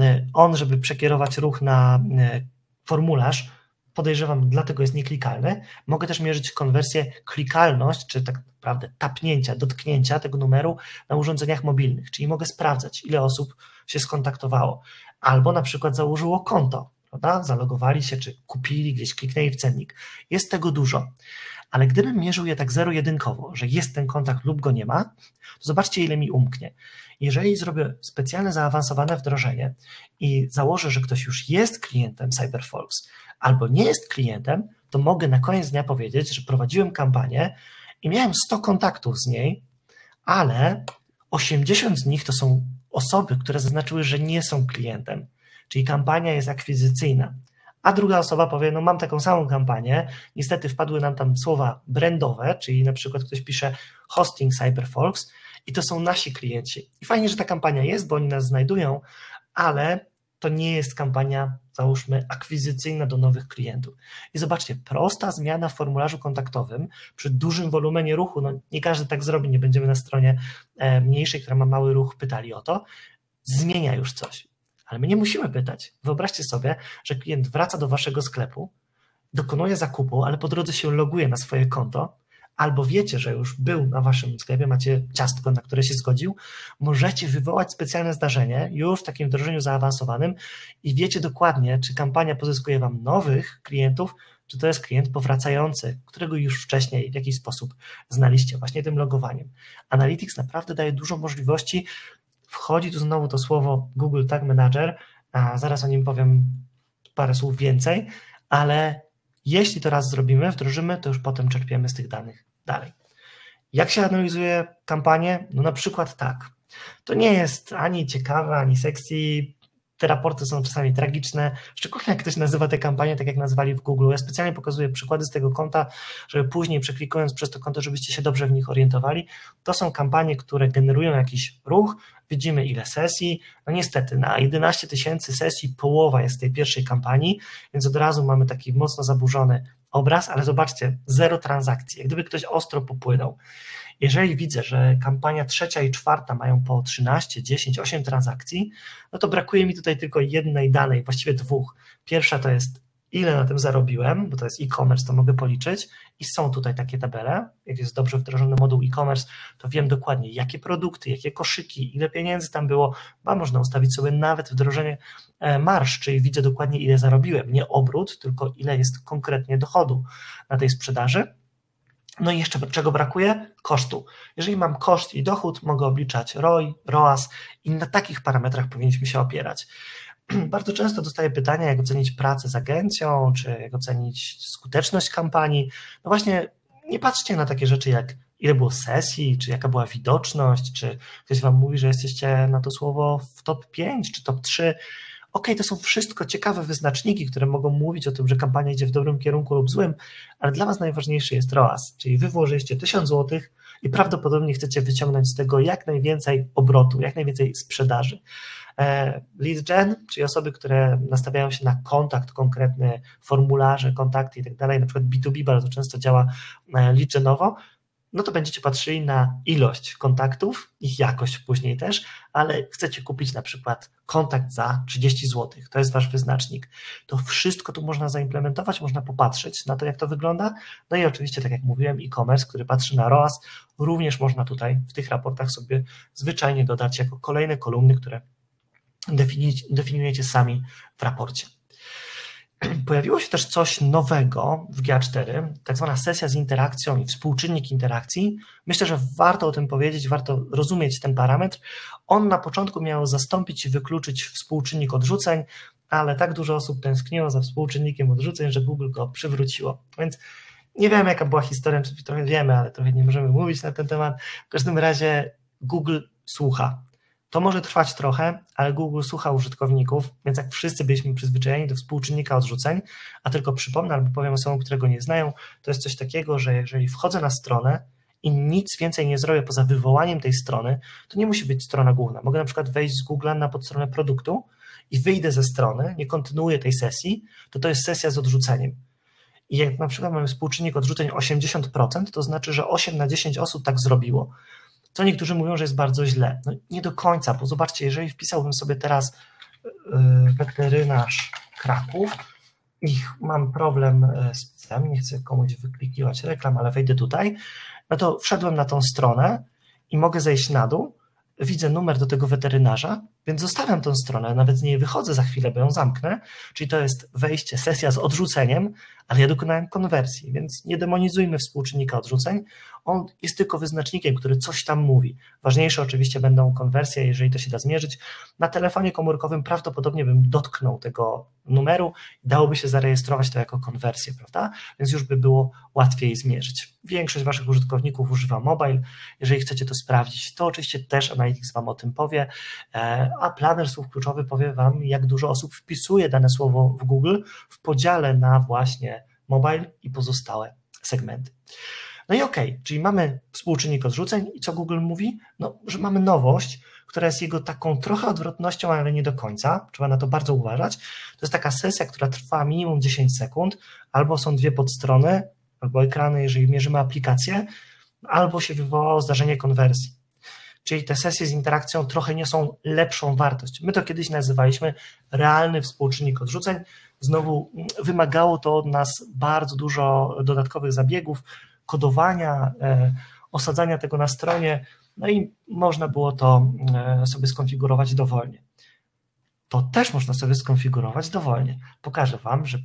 Y, on, żeby przekierować ruch na y, formularz, podejrzewam, dlatego jest nieklikalny. Mogę też mierzyć konwersję, klikalność, czy tak naprawdę tapnięcia, dotknięcia tego numeru na urządzeniach mobilnych, czyli mogę sprawdzać, ile osób się skontaktowało, albo na przykład założyło konto prawda? Zalogowali się, czy kupili, gdzieś kliknęli w cennik. Jest tego dużo. Ale gdybym mierzył je tak zero-jedynkowo, że jest ten kontakt lub go nie ma, to zobaczcie, ile mi umknie. Jeżeli zrobię specjalne zaawansowane wdrożenie i założę, że ktoś już jest klientem CyberFolks albo nie jest klientem, to mogę na koniec dnia powiedzieć, że prowadziłem kampanię i miałem 100 kontaktów z niej, ale 80 z nich to są osoby, które zaznaczyły, że nie są klientem, czyli kampania jest akwizycyjna. A druga osoba powie, no mam taką samą kampanię, niestety wpadły nam tam słowa brandowe, czyli na przykład ktoś pisze hosting CyberFolks i to są nasi klienci. I fajnie, że ta kampania jest, bo oni nas znajdują, ale to nie jest kampania, załóżmy, akwizycyjna do nowych klientów. I zobaczcie, prosta zmiana w formularzu kontaktowym przy dużym wolumenie ruchu, no nie każdy tak zrobi, nie będziemy na stronie e, mniejszej, która ma mały ruch, pytali o to, zmienia już coś. Ale my nie musimy pytać. Wyobraźcie sobie, że klient wraca do waszego sklepu, dokonuje zakupu, ale po drodze się loguje na swoje konto, albo wiecie, że już był na waszym sklepie, macie ciastko, na które się zgodził, możecie wywołać specjalne zdarzenie już w takim wdrożeniu zaawansowanym i wiecie dokładnie, czy kampania pozyskuje wam nowych klientów, czy to jest klient powracający, którego już wcześniej w jakiś sposób znaliście właśnie tym logowaniem. Analytics naprawdę daje dużo możliwości. Wchodzi tu znowu to słowo Google Tag Manager, a zaraz o nim powiem parę słów więcej, ale jeśli to raz zrobimy, wdrożymy, to już potem czerpiemy z tych danych dalej. Jak się analizuje kampanię? No na przykład tak. To nie jest ani ciekawe, ani sexy. Te raporty są czasami tragiczne, szczególnie jak ktoś nazywa te kampanie tak jak nazwali w Google. Ja specjalnie pokazuję przykłady z tego konta, żeby później przeklikując przez to konto, żebyście się dobrze w nich orientowali. To są kampanie, które generują jakiś ruch, widzimy ile sesji. No niestety, na 11 tysięcy sesji połowa jest tej pierwszej kampanii, więc od razu mamy taki mocno zaburzony obraz, ale zobaczcie, zero transakcji. Jak gdyby ktoś ostro popłynął. Jeżeli widzę, że kampania trzecia i czwarta mają po 13, 10, 8 transakcji, no to brakuje mi tutaj tylko jednej danej, właściwie dwóch. Pierwsza to jest ile na tym zarobiłem, bo to jest e-commerce, to mogę policzyć i są tutaj takie tabele. Jak jest dobrze wdrożony moduł e-commerce, to wiem dokładnie, jakie produkty, jakie koszyki, ile pieniędzy tam było, a można ustawić sobie nawet wdrożenie e, marsz, czyli widzę dokładnie, ile zarobiłem, nie obrót, tylko ile jest konkretnie dochodu na tej sprzedaży. No i jeszcze czego brakuje? Kosztu. Jeżeli mam koszt i dochód, mogę obliczać ROI, ROAS i na takich parametrach powinniśmy się opierać. bardzo często dostaję pytania, jak ocenić pracę z agencją, czy jak ocenić skuteczność kampanii. No właśnie, nie patrzcie na takie rzeczy jak ile było sesji, czy jaka była widoczność, czy ktoś wam mówi, że jesteście na to słowo w top 5 czy top 3. Ok, to są wszystko ciekawe wyznaczniki, które mogą mówić o tym, że kampania idzie w dobrym kierunku lub złym, ale dla Was najważniejszy jest ROAS, czyli Wy włożyliście 1000 zł i prawdopodobnie chcecie wyciągnąć z tego jak najwięcej obrotu, jak najwięcej sprzedaży. E, lead gen, czyli osoby, które nastawiają się na kontakt konkretny, formularze, kontakty i tak dalej, na przykład B2B bardzo często działa e, lead genowo, no to będziecie patrzyli na ilość kontaktów, ich jakość później też, ale chcecie kupić na przykład kontakt za 30 zł, to jest wasz wyznacznik. To wszystko tu można zaimplementować, można popatrzeć na to, jak to wygląda. No i oczywiście, tak jak mówiłem, e-commerce, który patrzy na ROAS, również można tutaj w tych raportach sobie zwyczajnie dodać jako kolejne kolumny, które definiujecie sami w raporcie. Pojawiło się też coś nowego w GA4, tak zwana sesja z interakcją i współczynnik interakcji. Myślę, że warto o tym powiedzieć, warto rozumieć ten parametr. On na początku miał zastąpić i wykluczyć współczynnik odrzuceń, ale tak dużo osób tęskniło za współczynnikiem odrzuceń, że Google go przywróciło. Więc nie wiemy, jaka była historia, trochę wiemy, ale trochę nie możemy mówić na ten temat. W każdym razie Google słucha to może trwać trochę, ale Google słucha użytkowników, więc jak wszyscy byliśmy przyzwyczajeni do współczynnika odrzuceń, a tylko przypomnę albo powiem osobom, którego nie znają, to jest coś takiego, że jeżeli wchodzę na stronę i nic więcej nie zrobię poza wywołaniem tej strony, to nie musi być strona główna. Mogę na przykład wejść z Google na podstronę produktu i wyjdę ze strony, nie kontynuuję tej sesji, to to jest sesja z odrzuceniem. I jak na przykład mamy współczynnik odrzuceń 80%, to znaczy, że 8 na 10 osób tak zrobiło co niektórzy mówią, że jest bardzo źle. No nie do końca, bo zobaczcie, jeżeli wpisałbym sobie teraz yy, weterynarz Kraków i mam problem yy, z psem, nie chcę komuś wyklikiwać reklam, ale wejdę tutaj, no to wszedłem na tą stronę i mogę zejść na dół widzę numer do tego weterynarza, więc zostawiam tę stronę, nawet z niej wychodzę za chwilę, bo ją zamknę, czyli to jest wejście, sesja z odrzuceniem, ale ja dokonałem konwersji, więc nie demonizujmy współczynnika odrzuceń, on jest tylko wyznacznikiem, który coś tam mówi. Ważniejsze oczywiście będą konwersje, jeżeli to się da zmierzyć. Na telefonie komórkowym prawdopodobnie bym dotknął tego numeru i dałoby się zarejestrować to jako konwersję, prawda? Więc już by było łatwiej zmierzyć. Większość Waszych użytkowników używa mobile. Jeżeli chcecie to sprawdzić, to oczywiście też Analytics Wam o tym powie, e, a planer słów kluczowy powie Wam, jak dużo osób wpisuje dane słowo w Google w podziale na właśnie mobile i pozostałe segmenty. No i okej, okay, czyli mamy współczynnik odrzuceń i co Google mówi? No, że mamy nowość, która jest jego taką trochę odwrotnością, ale nie do końca. Trzeba na to bardzo uważać. To jest taka sesja, która trwa minimum 10 sekund, albo są dwie podstrony, albo ekrany, jeżeli mierzymy aplikację, albo się wywołało zdarzenie konwersji. Czyli te sesje z interakcją trochę niosą lepszą wartość. My to kiedyś nazywaliśmy realny współczynnik odrzuceń. Znowu wymagało to od nas bardzo dużo dodatkowych zabiegów, kodowania, e, osadzania tego na stronie, no i można było to e, sobie skonfigurować dowolnie. To też można sobie skonfigurować dowolnie. Pokażę Wam, że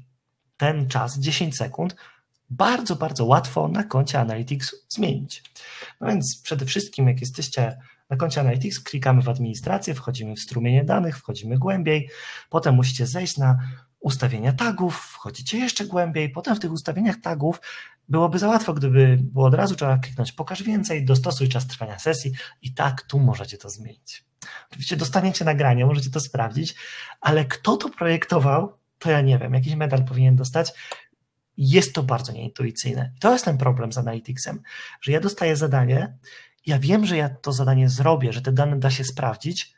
ten czas 10 sekund bardzo, bardzo łatwo na koncie Analytics zmienić. No więc przede wszystkim, jak jesteście na koncie Analytics, klikamy w administrację, wchodzimy w strumienie danych, wchodzimy głębiej, potem musicie zejść na ustawienia tagów, wchodzicie jeszcze głębiej, potem w tych ustawieniach tagów byłoby za łatwo, gdyby było od razu trzeba kliknąć pokaż więcej, dostosuj czas trwania sesji i tak tu możecie to zmienić. Oczywiście dostaniecie nagranie, możecie to sprawdzić, ale kto to projektował, to ja nie wiem, jakiś medal powinien dostać. Jest to bardzo nieintuicyjne. To jest ten problem z Analyticsem, że ja dostaję zadanie, ja wiem, że ja to zadanie zrobię, że te dane da się sprawdzić,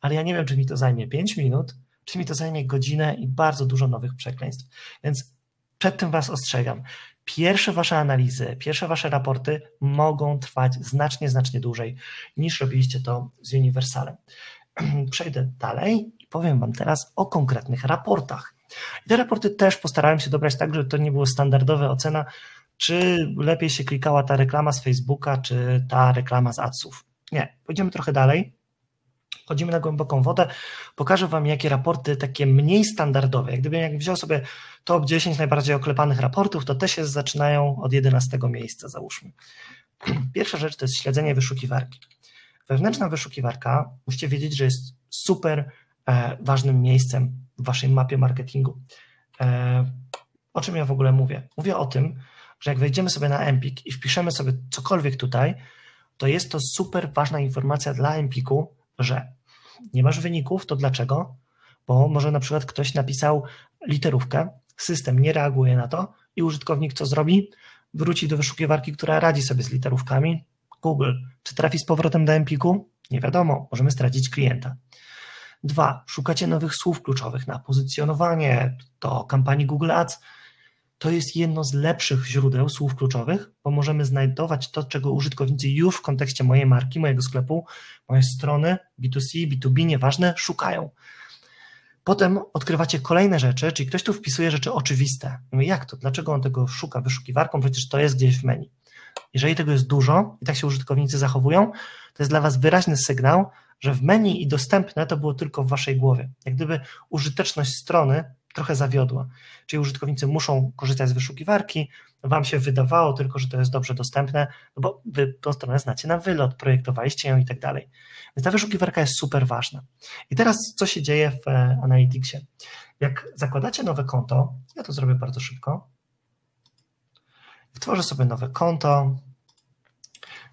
ale ja nie wiem, czy mi to zajmie 5 minut, czy mi to zajmie godzinę i bardzo dużo nowych przekleństw. Więc przed tym Was ostrzegam. Pierwsze Wasze analizy, pierwsze Wasze raporty mogą trwać znacznie, znacznie dłużej niż robiliście to z Uniwersalem. Przejdę dalej i powiem Wam teraz o konkretnych raportach. I te raporty też postarałem się dobrać tak, żeby to nie było standardowe ocena, czy lepiej się klikała ta reklama z Facebooka, czy ta reklama z adsów. Nie, pójdziemy trochę dalej Chodzimy na głęboką wodę. Pokażę Wam, jakie raporty takie mniej standardowe. Jak gdybym jak wziął sobie top 10 najbardziej oklepanych raportów, to te się zaczynają od 11 miejsca, załóżmy. Pierwsza rzecz to jest śledzenie wyszukiwarki. Wewnętrzna wyszukiwarka, musicie wiedzieć, że jest super e, ważnym miejscem w Waszej mapie marketingu. E, o czym ja w ogóle mówię? Mówię o tym, że jak wejdziemy sobie na Empik i wpiszemy sobie cokolwiek tutaj, to jest to super ważna informacja dla Empiku, że nie masz wyników, to dlaczego? Bo może na przykład ktoś napisał literówkę, system nie reaguje na to i użytkownik co zrobi? Wróci do wyszukiwarki, która radzi sobie z literówkami. Google. Czy trafi z powrotem do Empiku? Nie wiadomo, możemy stracić klienta. Dwa, szukacie nowych słów kluczowych na pozycjonowanie do kampanii Google Ads to jest jedno z lepszych źródeł słów kluczowych, bo możemy znajdować to, czego użytkownicy już w kontekście mojej marki, mojego sklepu, mojej strony, B2C, B2B, nieważne, szukają. Potem odkrywacie kolejne rzeczy, czyli ktoś tu wpisuje rzeczy oczywiste. Jak to? Dlaczego on tego szuka wyszukiwarką? Przecież to jest gdzieś w menu. Jeżeli tego jest dużo i tak się użytkownicy zachowują, to jest dla Was wyraźny sygnał, że w menu i dostępne to było tylko w Waszej głowie. Jak gdyby użyteczność strony trochę zawiodła. Czyli użytkownicy muszą korzystać z wyszukiwarki, wam się wydawało tylko, że to jest dobrze dostępne, no bo wy tą stronę znacie na wylot, projektowaliście ją i tak dalej. Więc ta wyszukiwarka jest super ważna. I teraz co się dzieje w e, Analyticsie? Jak zakładacie nowe konto, ja to zrobię bardzo szybko, Wtworzę sobie nowe konto,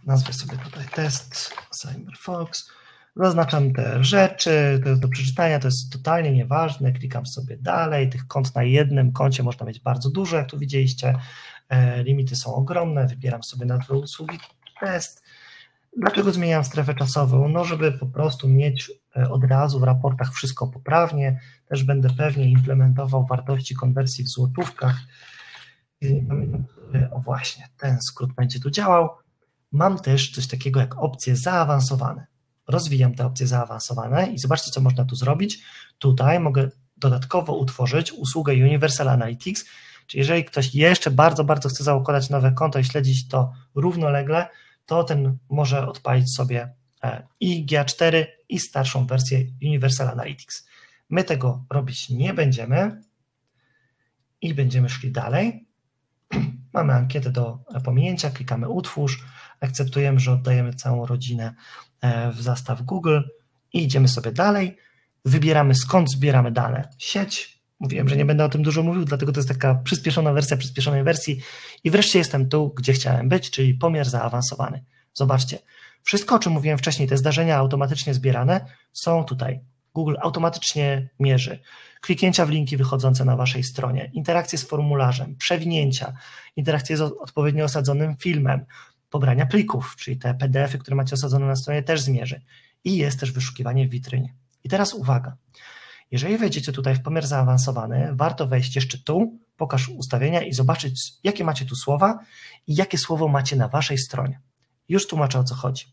nazwę sobie tutaj test CyberFox, Zaznaczam te rzeczy, to jest do przeczytania, to jest totalnie nieważne, klikam sobie dalej, tych kont na jednym koncie można mieć bardzo dużo, jak tu widzieliście, e, limity są ogromne, wybieram sobie nazwę usługi test. Dlaczego zmieniam strefę czasową? No, żeby po prostu mieć e, od razu w raportach wszystko poprawnie, też będę pewnie implementował wartości konwersji w złotówkach. O właśnie, ten skrót będzie tu działał. Mam też coś takiego jak opcje zaawansowane rozwijam te opcje zaawansowane i zobaczcie, co można tu zrobić. Tutaj mogę dodatkowo utworzyć usługę Universal Analytics, czyli jeżeli ktoś jeszcze bardzo, bardzo chce zakładać nowe konto i śledzić to równolegle, to ten może odpalić sobie i GA4 i starszą wersję Universal Analytics. My tego robić nie będziemy i będziemy szli dalej. Mamy ankietę do pominięcia, klikamy utwórz, akceptujemy, że oddajemy całą rodzinę e, w zastaw Google i idziemy sobie dalej. Wybieramy skąd zbieramy dane. Sieć. Mówiłem, że nie będę o tym dużo mówił, dlatego to jest taka przyspieszona wersja przyspieszonej wersji. I wreszcie jestem tu, gdzie chciałem być, czyli pomiar zaawansowany. Zobaczcie, wszystko, o czym mówiłem wcześniej, te zdarzenia automatycznie zbierane są tutaj. Google automatycznie mierzy kliknięcia w linki wychodzące na waszej stronie, interakcje z formularzem, przewinięcia, interakcje z odpowiednio osadzonym filmem, pobrania plików, czyli te PDFy, które macie osadzone na stronie, też zmierzy. I jest też wyszukiwanie w witrynie. I teraz uwaga. Jeżeli wejdziecie tutaj w pomiar zaawansowany, warto wejść jeszcze tu, pokaż ustawienia i zobaczyć, jakie macie tu słowa i jakie słowo macie na waszej stronie. Już tłumaczę o co chodzi.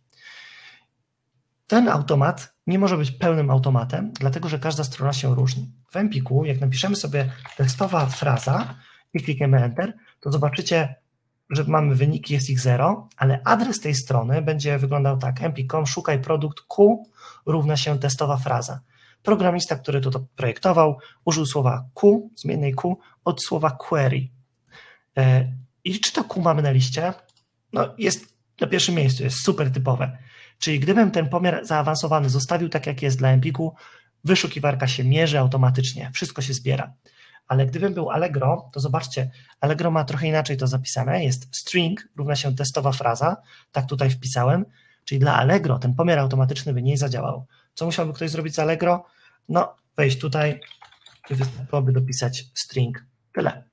Ten automat nie może być pełnym automatem, dlatego że każda strona się różni. W Empiku, jak napiszemy sobie tekstowa fraza i klikniemy Enter, to zobaczycie, że mamy wyniki, jest ich 0, ale adres tej strony będzie wyglądał tak: empik.com, szukaj produkt Q równa się testowa fraza. Programista, który to projektował, użył słowa Q, zmiennej Q, od słowa query. E, I czy to Q mamy na liście? No, jest na pierwszym miejscu, jest super typowe. Czyli gdybym ten pomiar zaawansowany zostawił tak, jak jest dla Empiku, wyszukiwarka się mierzy automatycznie, wszystko się zbiera. Ale gdybym był Allegro, to zobaczcie, Allegro ma trochę inaczej to zapisane. Jest string równa się testowa fraza, tak tutaj wpisałem, czyli dla Allegro ten pomiar automatyczny by nie zadziałał. Co musiałby ktoś zrobić z Allegro? No, wejść tutaj i wystarczyłoby dopisać string. Tyle.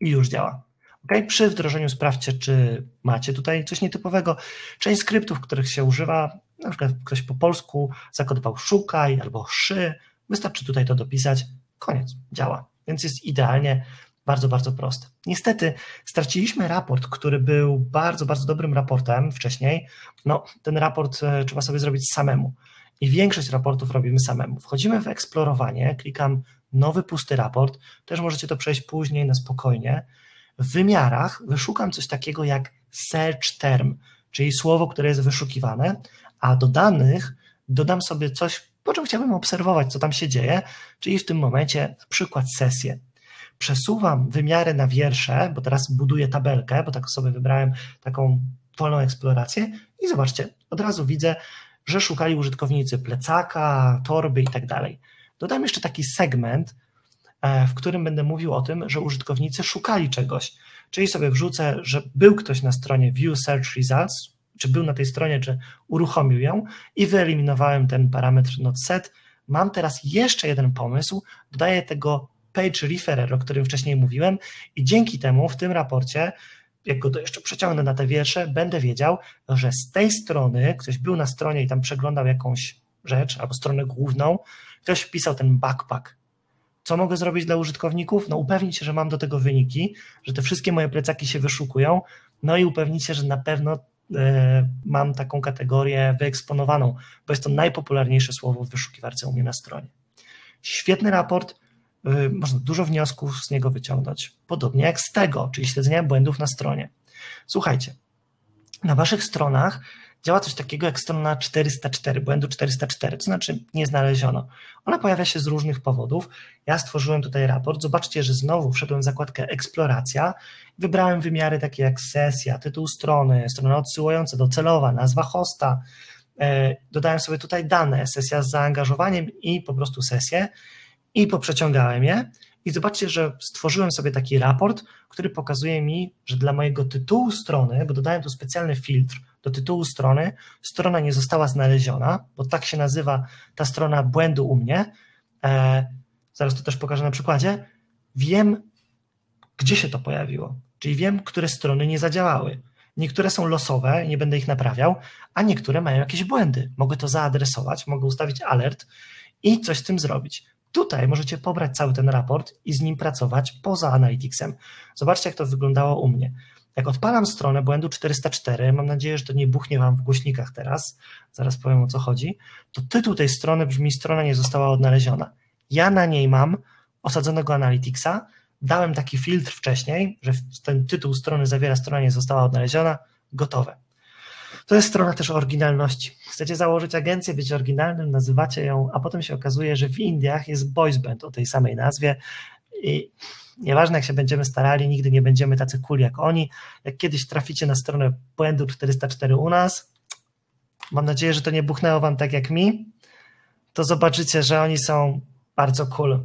I już działa. Okay? Przy wdrożeniu sprawdźcie, czy macie tutaj coś nietypowego. Część skryptów, których się używa, na przykład ktoś po polsku zakodował szukaj albo szy, wystarczy tutaj to dopisać, koniec, działa. Więc jest idealnie, bardzo, bardzo proste. Niestety straciliśmy raport, który był bardzo, bardzo dobrym raportem wcześniej. No, ten raport e, trzeba sobie zrobić samemu. I większość raportów robimy samemu. Wchodzimy w eksplorowanie, klikam nowy pusty raport, też możecie to przejść później na spokojnie w wymiarach wyszukam coś takiego jak search term, czyli słowo, które jest wyszukiwane, a do danych dodam sobie coś, po czym chciałbym obserwować, co tam się dzieje, czyli w tym momencie na przykład sesję. Przesuwam wymiary na wiersze, bo teraz buduję tabelkę, bo tak sobie wybrałem taką wolną eksplorację i zobaczcie, od razu widzę, że szukali użytkownicy plecaka, torby i tak dalej. Dodam jeszcze taki segment, E, w którym będę mówił o tym, że użytkownicy szukali czegoś. Czyli sobie wrzucę, że był ktoś na stronie View Search Results, czy był na tej stronie, czy uruchomił ją i wyeliminowałem ten parametr not set. Mam teraz jeszcze jeden pomysł, dodaję tego page referer, o którym wcześniej mówiłem i dzięki temu w tym raporcie jak go to jeszcze przeciągnę na te wiersze, będę wiedział, że z tej strony ktoś był na stronie i tam przeglądał jakąś rzecz albo stronę główną, ktoś wpisał ten backpack co mogę zrobić dla użytkowników? No upewnić się, że mam do tego wyniki, że te wszystkie moje plecaki się wyszukują, no i upewnić się, że na pewno mam taką kategorię wyeksponowaną, bo jest to najpopularniejsze słowo w wyszukiwarce u mnie na stronie. Świetny raport, e, można dużo wniosków z niego wyciągnąć, podobnie jak z tego, czyli śledzenia błędów na stronie. Słuchajcie, na waszych stronach działa coś takiego jak strona 404, błędu 404, to znaczy nie znaleziono. Ona pojawia się z różnych powodów. Ja stworzyłem tutaj raport. Zobaczcie, że znowu wszedłem w zakładkę eksploracja. Wybrałem wymiary takie jak sesja, tytuł strony, strona odsyłająca docelowa, nazwa hosta. E, dodałem sobie tutaj dane, sesja z zaangażowaniem i po prostu sesję i poprzeciągałem je. I zobaczcie, że stworzyłem sobie taki raport, który pokazuje mi, że dla mojego tytułu strony, bo dodałem tu specjalny filtr, do tytułu strony, strona nie została znaleziona, bo tak się nazywa ta strona błędu u mnie. E, zaraz to też pokażę na przykładzie. Wiem, gdzie się to pojawiło, czyli wiem, które strony nie zadziałały. Niektóre są losowe, nie będę ich naprawiał, a niektóre mają jakieś błędy. Mogę to zaadresować, mogę ustawić alert i coś z tym zrobić. Tutaj możecie pobrać cały ten raport i z nim pracować poza Analyticsem. Zobaczcie, jak to wyglądało u mnie. Jak odpalam stronę błędu 404, mam nadzieję, że to nie buchnie Wam w głośnikach teraz, zaraz powiem o co chodzi, to tytuł tej strony brzmi strona nie została odnaleziona. Ja na niej mam osadzonego Analyticsa, dałem taki filtr wcześniej, że ten tytuł strony zawiera strona nie została odnaleziona, gotowe. To jest strona też oryginalności. Chcecie założyć agencję, być oryginalnym, nazywacie ją, a potem się okazuje, że w Indiach jest boys band o tej samej nazwie i nieważne jak się będziemy starali, nigdy nie będziemy tacy cool jak oni. Jak kiedyś traficie na stronę błędu 404 u nas, mam nadzieję, że to nie buchnęło wam tak jak mi, to zobaczycie, że oni są bardzo cool.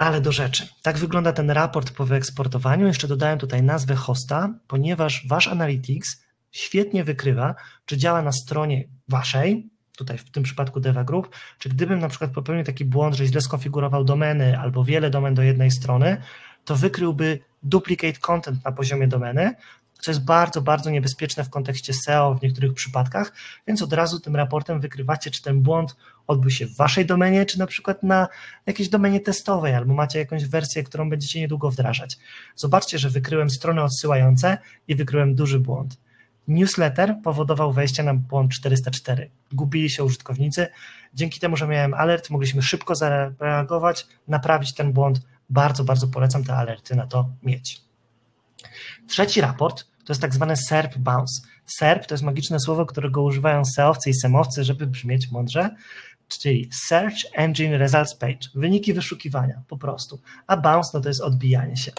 Ale do rzeczy. Tak wygląda ten raport po wyeksportowaniu. Jeszcze dodałem tutaj nazwę hosta, ponieważ wasz Analytics świetnie wykrywa, czy działa na stronie waszej, tutaj w tym przypadku Deva Group, czy gdybym na przykład popełnił taki błąd, że źle skonfigurował domeny albo wiele domen do jednej strony, to wykryłby duplicate content na poziomie domeny, co jest bardzo, bardzo niebezpieczne w kontekście SEO w niektórych przypadkach, więc od razu tym raportem wykrywacie, czy ten błąd odbył się w waszej domenie, czy na przykład na jakiejś domenie testowej, albo macie jakąś wersję, którą będziecie niedługo wdrażać. Zobaczcie, że wykryłem strony odsyłające i wykryłem duży błąd. Newsletter powodował wejście na błąd 404. Gubili się użytkownicy. Dzięki temu, że miałem alert, mogliśmy szybko zareagować, naprawić ten błąd. Bardzo, bardzo polecam te alerty na to mieć. Trzeci raport to jest tak zwany SERP bounce. SERP to jest magiczne słowo, którego używają SEOwcy i SEMowcy, żeby brzmieć mądrze, czyli Search Engine Results Page, wyniki wyszukiwania po prostu, a bounce no to jest odbijanie się.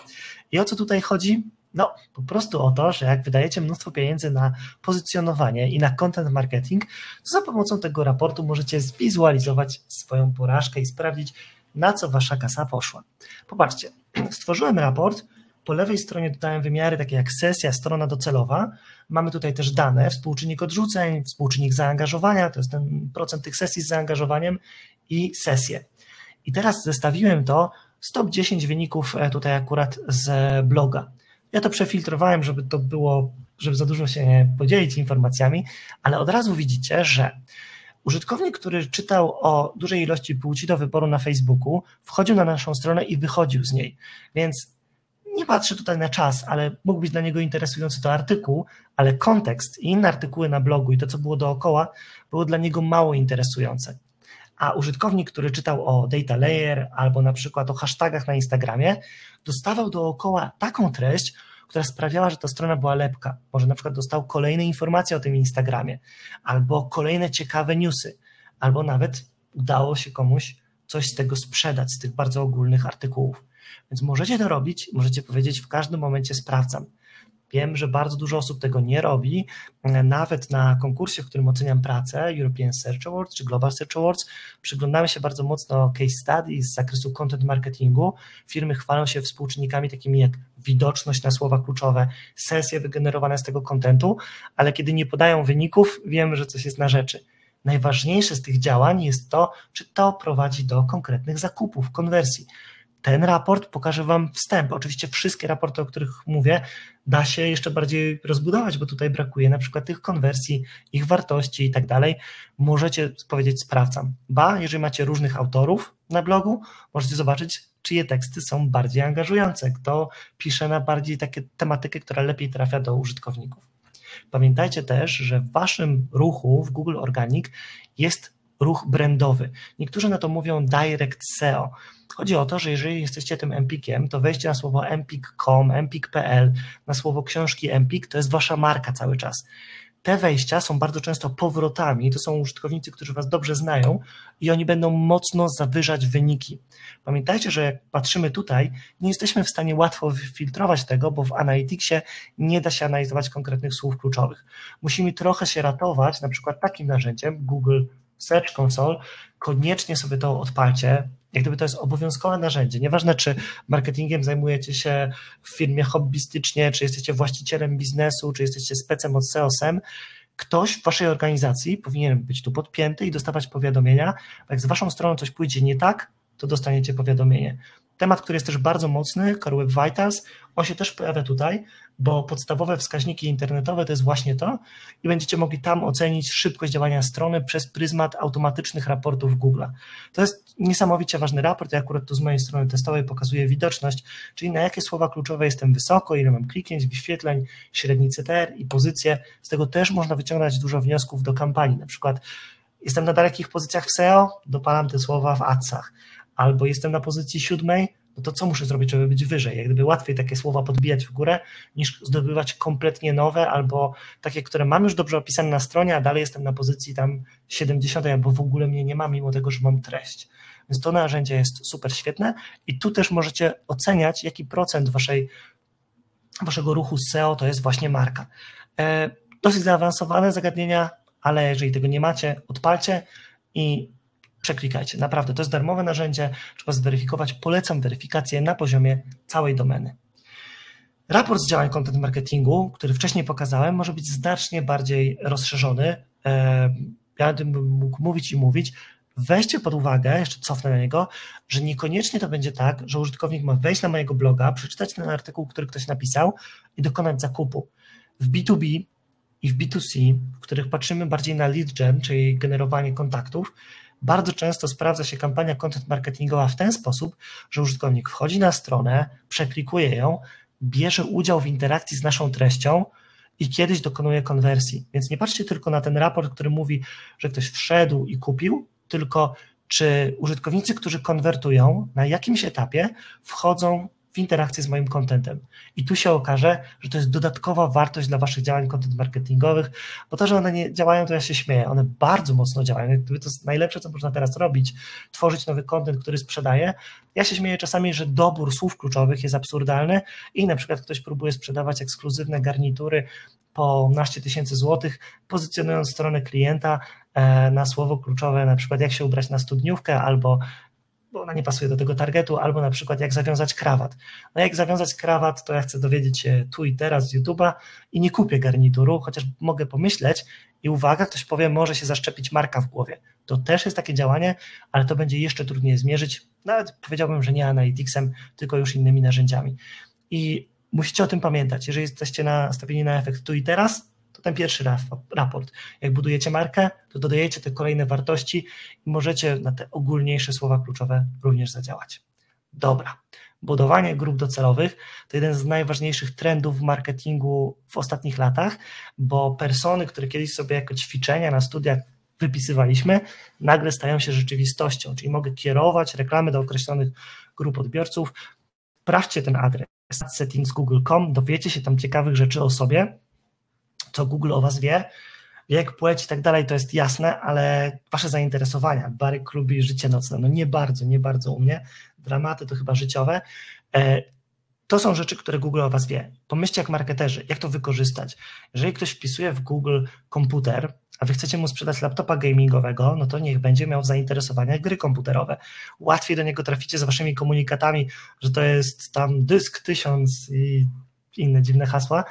I o co tutaj chodzi? No, po prostu o to, że jak wydajecie mnóstwo pieniędzy na pozycjonowanie i na content marketing, to za pomocą tego raportu możecie zwizualizować swoją porażkę i sprawdzić, na co wasza kasa poszła. Popatrzcie, stworzyłem raport, po lewej stronie dodałem wymiary takie jak sesja, strona docelowa. Mamy tutaj też dane, współczynnik odrzuceń, współczynnik zaangażowania, to jest ten procent tych sesji z zaangażowaniem i sesje. I teraz zestawiłem to z top 10 wyników e, tutaj akurat z bloga. Ja to przefiltrowałem, żeby to było, żeby za dużo się nie podzielić informacjami, ale od razu widzicie, że użytkownik, który czytał o dużej ilości płci do wyboru na Facebooku, wchodził na naszą stronę i wychodził z niej. Więc nie patrzę tutaj na czas, ale mógł być dla niego interesujący to artykuł, ale kontekst i inne artykuły na blogu i to, co było dookoła, było dla niego mało interesujące. A użytkownik, który czytał o data layer albo na przykład o hashtagach na Instagramie, dostawał dookoła taką treść, która sprawiała, że ta strona była lepka. Może na przykład dostał kolejne informacje o tym Instagramie, albo kolejne ciekawe newsy, albo nawet udało się komuś coś z tego sprzedać, z tych bardzo ogólnych artykułów. Więc możecie to robić, możecie powiedzieć w każdym momencie sprawdzam. Wiem, że bardzo dużo osób tego nie robi. Nawet na konkursie, w którym oceniam pracę, European Search Awards czy Global Search Awards, przyglądamy się bardzo mocno case study z zakresu content marketingu. Firmy chwalą się współczynnikami takimi jak widoczność na słowa kluczowe, sesje wygenerowane z tego kontentu, ale kiedy nie podają wyników, wiemy, że coś jest na rzeczy. Najważniejsze z tych działań jest to, czy to prowadzi do konkretnych zakupów, konwersji. Ten raport pokaże Wam wstęp. Oczywiście wszystkie raporty, o których mówię, da się jeszcze bardziej rozbudować, bo tutaj brakuje na przykład tych konwersji, ich wartości i tak dalej. Możecie powiedzieć sprawdzam. Ba, jeżeli macie różnych autorów na blogu, możecie zobaczyć, czyje teksty są bardziej angażujące, kto pisze na bardziej takie tematykę, która lepiej trafia do użytkowników. Pamiętajcie też, że w Waszym ruchu w Google Organic jest ruch brandowy. Niektórzy na to mówią direct SEO. Chodzi o to, że jeżeli jesteście tym Empikiem, to wejście na słowo empik.com, empik.pl, na słowo książki Empik, to jest wasza marka cały czas. Te wejścia są bardzo często powrotami, to są użytkownicy, którzy Was dobrze znają i oni będą mocno zawyżać wyniki. Pamiętajcie, że jak patrzymy tutaj, nie jesteśmy w stanie łatwo wyfiltrować tego, bo w Analyticsie nie da się analizować konkretnych słów kluczowych. Musimy trochę się ratować, na przykład takim narzędziem Google Search Console, koniecznie sobie to odpalcie, jak gdyby to jest obowiązkowe narzędzie. Nieważne, czy marketingiem zajmujecie się w firmie hobbystycznie, czy jesteście właścicielem biznesu, czy jesteście specem od SEO-SEM, ktoś w waszej organizacji powinien być tu podpięty i dostawać powiadomienia. Jak z waszą stroną coś pójdzie nie tak, to dostaniecie powiadomienie. Temat, który jest też bardzo mocny, Core Web Vitals, on się też pojawia tutaj, bo podstawowe wskaźniki internetowe to jest właśnie to i będziecie mogli tam ocenić szybkość działania strony przez pryzmat automatycznych raportów Google. To jest niesamowicie ważny raport, ja akurat tu z mojej strony testowej pokazuję widoczność, czyli na jakie słowa kluczowe jestem wysoko, ile mam kliknięć, wyświetleń, średni CTR i pozycje. Z tego też można wyciągnąć dużo wniosków do kampanii, na przykład jestem na dalekich pozycjach w SEO, dopalam te słowa w adsach albo jestem na pozycji siódmej, no to co muszę zrobić, żeby być wyżej? Jak gdyby łatwiej takie słowa podbijać w górę, niż zdobywać kompletnie nowe, albo takie, które mam już dobrze opisane na stronie, a dalej jestem na pozycji tam 70, albo w ogóle mnie nie ma, mimo tego, że mam treść. Więc to narzędzie jest super świetne i tu też możecie oceniać, jaki procent waszej, waszego ruchu SEO to jest właśnie marka. E, dosyć zaawansowane zagadnienia, ale jeżeli tego nie macie, odpalcie i przeklikajcie. Naprawdę, to jest darmowe narzędzie, trzeba zweryfikować. Polecam weryfikację na poziomie całej domeny. Raport z działań content marketingu, który wcześniej pokazałem, może być znacznie bardziej rozszerzony. Ja o tym mógł mówić i mówić. Weźcie pod uwagę, jeszcze cofnę na niego, że niekoniecznie to będzie tak, że użytkownik ma wejść na mojego bloga, przeczytać ten artykuł, który ktoś napisał i dokonać zakupu. W B2B i w B2C, w których patrzymy bardziej na lead gen, czyli generowanie kontaktów, bardzo często sprawdza się kampania content marketingowa w ten sposób, że użytkownik wchodzi na stronę, przeklikuje ją, bierze udział w interakcji z naszą treścią i kiedyś dokonuje konwersji. Więc nie patrzcie tylko na ten raport, który mówi, że ktoś wszedł i kupił, tylko czy użytkownicy, którzy konwertują, na jakimś etapie wchodzą w interakcję z moim contentem. I tu się okaże, że to jest dodatkowa wartość dla Waszych działań content marketingowych, bo to, że one nie działają, to ja się śmieję. One bardzo mocno działają. To jest najlepsze, co można teraz robić, tworzyć nowy content, który sprzedaje. Ja się śmieję czasami, że dobór słów kluczowych jest absurdalny i na przykład ktoś próbuje sprzedawać ekskluzywne garnitury po naście tysięcy złotych, pozycjonując stronę klienta e, na słowo kluczowe, na przykład jak się ubrać na studniówkę albo bo ona nie pasuje do tego targetu, albo na przykład jak zawiązać krawat. No jak zawiązać krawat, to ja chcę dowiedzieć się tu i teraz z YouTube'a i nie kupię garnituru, chociaż mogę pomyśleć i uwaga, ktoś powie, może się zaszczepić marka w głowie. To też jest takie działanie, ale to będzie jeszcze trudniej zmierzyć, nawet powiedziałbym, że nie Analyticsem, tylko już innymi narzędziami. I musicie o tym pamiętać, jeżeli jesteście nastawieni na efekt tu i teraz, to ten pierwszy raport. Jak budujecie markę, to dodajecie te kolejne wartości i możecie na te ogólniejsze słowa kluczowe również zadziałać. Dobra. Budowanie grup docelowych to jeden z najważniejszych trendów w marketingu w ostatnich latach, bo persony, które kiedyś sobie jako ćwiczenia na studiach wypisywaliśmy, nagle stają się rzeczywistością, czyli mogę kierować reklamy do określonych grup odbiorców. Sprawdźcie ten adres settings.google.com, dowiecie się tam ciekawych rzeczy o sobie, co Google o was wie, wiek, płeć i tak dalej, to jest jasne, ale wasze zainteresowania, bary, kluby, życie nocne, no nie bardzo, nie bardzo u mnie, dramaty to chyba życiowe, e, to są rzeczy, które Google o was wie. Pomyślcie jak marketerzy, jak to wykorzystać. Jeżeli ktoś wpisuje w Google komputer, a wy chcecie mu sprzedać laptopa gamingowego, no to niech będzie miał zainteresowania gry komputerowe. Łatwiej do niego traficie z waszymi komunikatami, że to jest tam dysk tysiąc i inne dziwne hasła.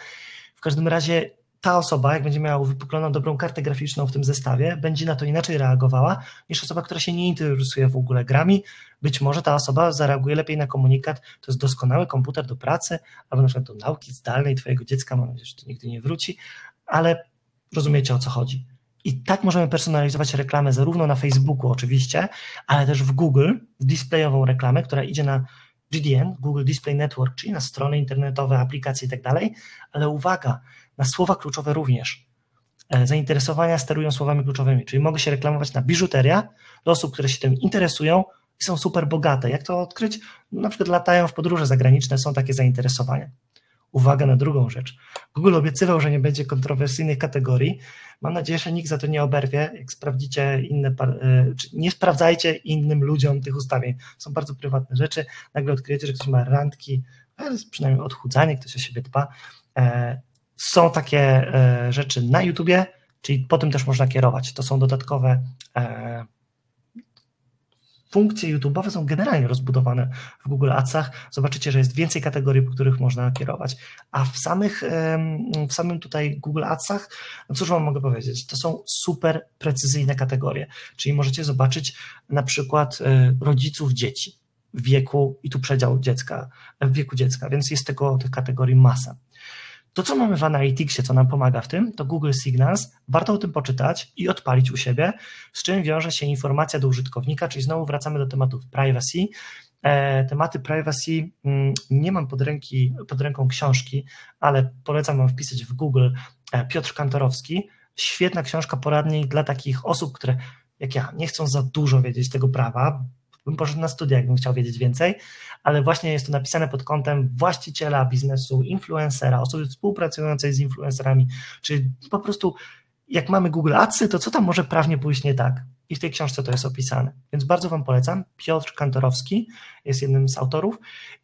W każdym razie ta osoba, jak będzie miała wypukloną dobrą kartę graficzną w tym zestawie, będzie na to inaczej reagowała niż osoba, która się nie interesuje w ogóle grami. Być może ta osoba zareaguje lepiej na komunikat, to jest doskonały komputer do pracy, albo na przykład do nauki zdalnej twojego dziecka, mam nadzieję, że to nigdy nie wróci, ale rozumiecie o co chodzi. I tak możemy personalizować reklamę zarówno na Facebooku oczywiście, ale też w Google, w displayową reklamę, która idzie na GDN, Google Display Network, czyli na strony internetowe, aplikacje i tak dalej, ale uwaga, na słowa kluczowe również. E, zainteresowania sterują słowami kluczowymi, czyli mogę się reklamować na biżuteria do osób, które się tym interesują i są super bogate. Jak to odkryć? No, na przykład latają w podróże zagraniczne, są takie zainteresowania. Uwaga na drugą rzecz. Google obiecywał, że nie będzie kontrowersyjnych kategorii. Mam nadzieję, że nikt za to nie oberwie. Jak sprawdzicie inne, e, nie sprawdzajcie innym ludziom tych ustawień. Są bardzo prywatne rzeczy. Nagle odkryjecie, że ktoś ma randki, ale przynajmniej odchudzanie, ktoś o siebie dba. Są takie e, rzeczy na YouTubie, czyli po tym też można kierować. To są dodatkowe e, funkcje YouTube'owe są generalnie rozbudowane w Google Adsach. Zobaczycie, że jest więcej kategorii, po których można kierować. A w samych, w samym tutaj Google Adsach, no cóż wam mogę powiedzieć, to są super precyzyjne kategorie. Czyli możecie zobaczyć na przykład e, rodziców dzieci w wieku i tu przedział dziecka, w wieku dziecka, więc jest tego tych kategorii masa. To, co mamy w Analyticsie, co nam pomaga w tym, to Google Signals. Warto o tym poczytać i odpalić u siebie, z czym wiąże się informacja do użytkownika, czyli znowu wracamy do tematów privacy. E, tematy privacy mm, nie mam pod, ręki, pod ręką książki, ale polecam Wam wpisać w Google e, Piotr Kantorowski. Świetna książka poradnik dla takich osób, które jak ja nie chcą za dużo wiedzieć tego prawa, bym poszedł na studia, jakbym chciał wiedzieć więcej, ale właśnie jest to napisane pod kątem właściciela biznesu, influencera, osoby współpracującej z influencerami, czyli po prostu jak mamy Google Adsy, to co tam może prawnie pójść nie tak? I w tej książce to jest opisane. Więc bardzo Wam polecam. Piotr Kantorowski jest jednym z autorów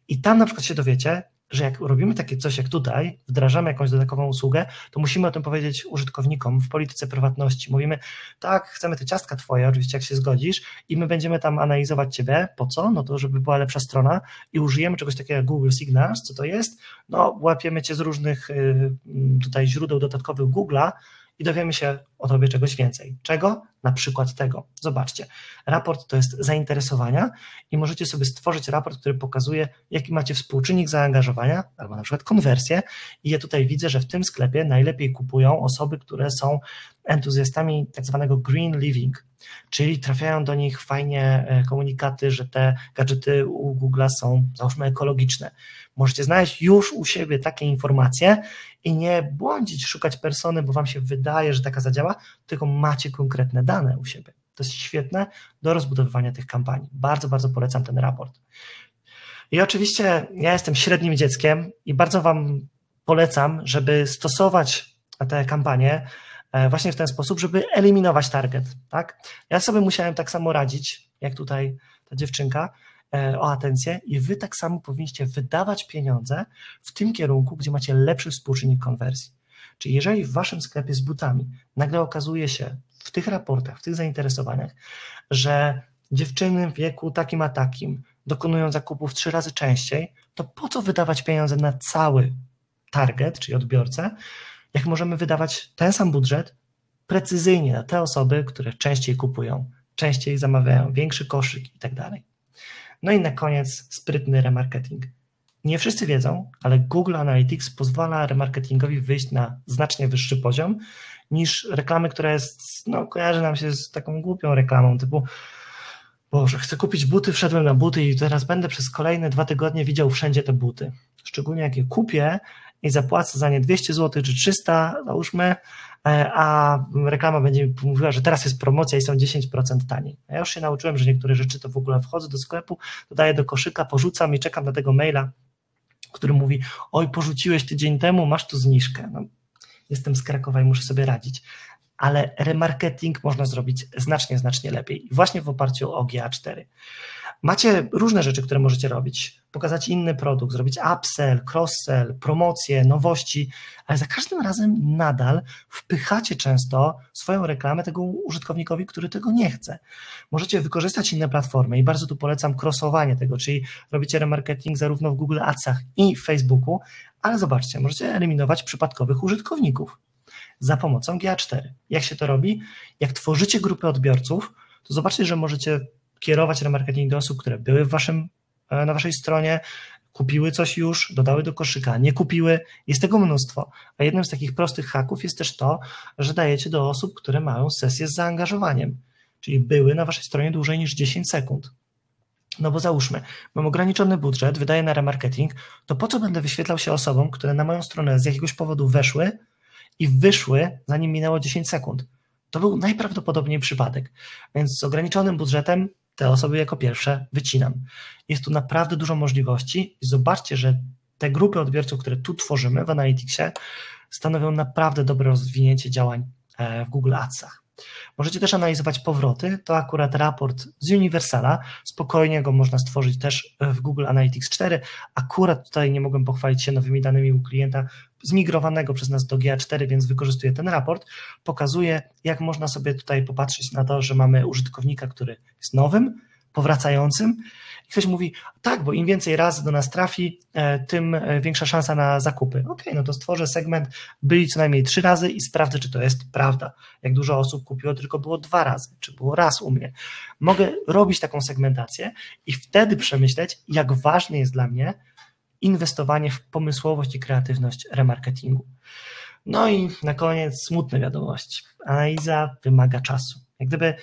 i tam na przykład się dowiecie, że jak robimy takie coś jak tutaj, wdrażamy jakąś dodatkową usługę, to musimy o tym powiedzieć użytkownikom w polityce prywatności. Mówimy, tak, chcemy te ciastka twoje, oczywiście jak się zgodzisz i my będziemy tam analizować ciebie, po co? No to żeby była lepsza strona i użyjemy czegoś takiego jak Google Signals, co to jest? No łapiemy cię z różnych y, tutaj źródeł dodatkowych Google'a, i dowiemy się o tobie czegoś więcej. Czego? Na przykład tego. Zobaczcie, raport to jest zainteresowania i możecie sobie stworzyć raport, który pokazuje, jaki macie współczynnik zaangażowania albo na przykład konwersję. I ja tutaj widzę, że w tym sklepie najlepiej kupują osoby, które są entuzjastami tak zwanego green living, czyli trafiają do nich fajnie e, komunikaty, że te gadżety u Google są załóżmy ekologiczne. Możecie znaleźć już u siebie takie informacje i nie błądzić, szukać persony, bo wam się wydaje, że taka zadziała, tylko macie konkretne dane u siebie. To jest świetne do rozbudowywania tych kampanii. Bardzo, bardzo polecam ten raport. I oczywiście ja jestem średnim dzieckiem i bardzo wam polecam, żeby stosować te kampanie e, właśnie w ten sposób, żeby eliminować target. Tak? Ja sobie musiałem tak samo radzić, jak tutaj ta dziewczynka, o atencję i wy tak samo powinniście wydawać pieniądze w tym kierunku, gdzie macie lepszy współczynnik konwersji. Czyli jeżeli w waszym sklepie z butami nagle okazuje się w tych raportach, w tych zainteresowaniach, że dziewczyny w wieku takim a takim dokonują zakupów trzy razy częściej, to po co wydawać pieniądze na cały target, czyli odbiorcę, jak możemy wydawać ten sam budżet precyzyjnie na te osoby, które częściej kupują, częściej zamawiają, większy koszyk i tak dalej. No i na koniec sprytny remarketing. Nie wszyscy wiedzą, ale Google Analytics pozwala remarketingowi wyjść na znacznie wyższy poziom niż reklamy, która jest, no kojarzy nam się z taką głupią reklamą, typu Boże, chcę kupić buty, wszedłem na buty i teraz będę przez kolejne dwa tygodnie widział wszędzie te buty. Szczególnie jak je kupię i zapłacę za nie 200 zł czy 300, załóżmy, E, a reklama będzie mówiła, że teraz jest promocja i są 10% taniej. Ja już się nauczyłem, że niektóre rzeczy to w ogóle wchodzę do sklepu, dodaję do koszyka, porzucam i czekam na tego maila, który mówi: Oj, porzuciłeś tydzień temu, masz tu zniżkę. No, jestem z Krakowa i muszę sobie radzić. Ale remarketing można zrobić znacznie, znacznie lepiej. Właśnie w oparciu o GA4. Macie różne rzeczy, które możecie robić. Pokazać inny produkt, zrobić upsell, cross-sell, promocje, nowości, ale za każdym razem nadal wpychacie często swoją reklamę tego użytkownikowi, który tego nie chce. Możecie wykorzystać inne platformy i bardzo tu polecam crossowanie tego, czyli robicie remarketing zarówno w Google Adsach i Facebooku, ale zobaczcie, możecie eliminować przypadkowych użytkowników za pomocą GA4. Jak się to robi? Jak tworzycie grupy odbiorców, to zobaczcie, że możecie kierować remarketing do osób, które były w waszym, e, na waszej stronie, kupiły coś już, dodały do koszyka, nie kupiły, jest tego mnóstwo. A jednym z takich prostych haków jest też to, że dajecie do osób, które mają sesję z zaangażowaniem, czyli były na waszej stronie dłużej niż 10 sekund. No bo załóżmy, mam ograniczony budżet, wydaję na remarketing, to po co będę wyświetlał się osobom, które na moją stronę z jakiegoś powodu weszły i wyszły, zanim minęło 10 sekund? To był najprawdopodobniej przypadek. Więc z ograniczonym budżetem te osoby jako pierwsze wycinam. Jest tu naprawdę dużo możliwości i zobaczcie, że te grupy odbiorców, które tu tworzymy w Analyticsie, stanowią naprawdę dobre rozwinięcie działań e, w Google Adsach. Możecie też analizować powroty. To akurat raport z Universala. Spokojnie go można stworzyć też w Google Analytics 4. Akurat tutaj nie mogłem pochwalić się nowymi danymi u klienta zmigrowanego przez nas do GA4, więc wykorzystuję ten raport. Pokazuje, jak można sobie tutaj popatrzeć na to, że mamy użytkownika, który jest nowym, powracającym i ktoś mówi, tak, bo im więcej razy do nas trafi, e, tym e, większa szansa na zakupy. Ok, no to stworzę segment, byli co najmniej trzy razy i sprawdzę, czy to jest prawda. Jak dużo osób kupiło, tylko było dwa razy, czy było raz u mnie. Mogę robić taką segmentację i wtedy przemyśleć, jak ważne jest dla mnie inwestowanie w pomysłowość i kreatywność remarketingu. No i na koniec smutne wiadomości. Analiza wymaga czasu. Jak gdyby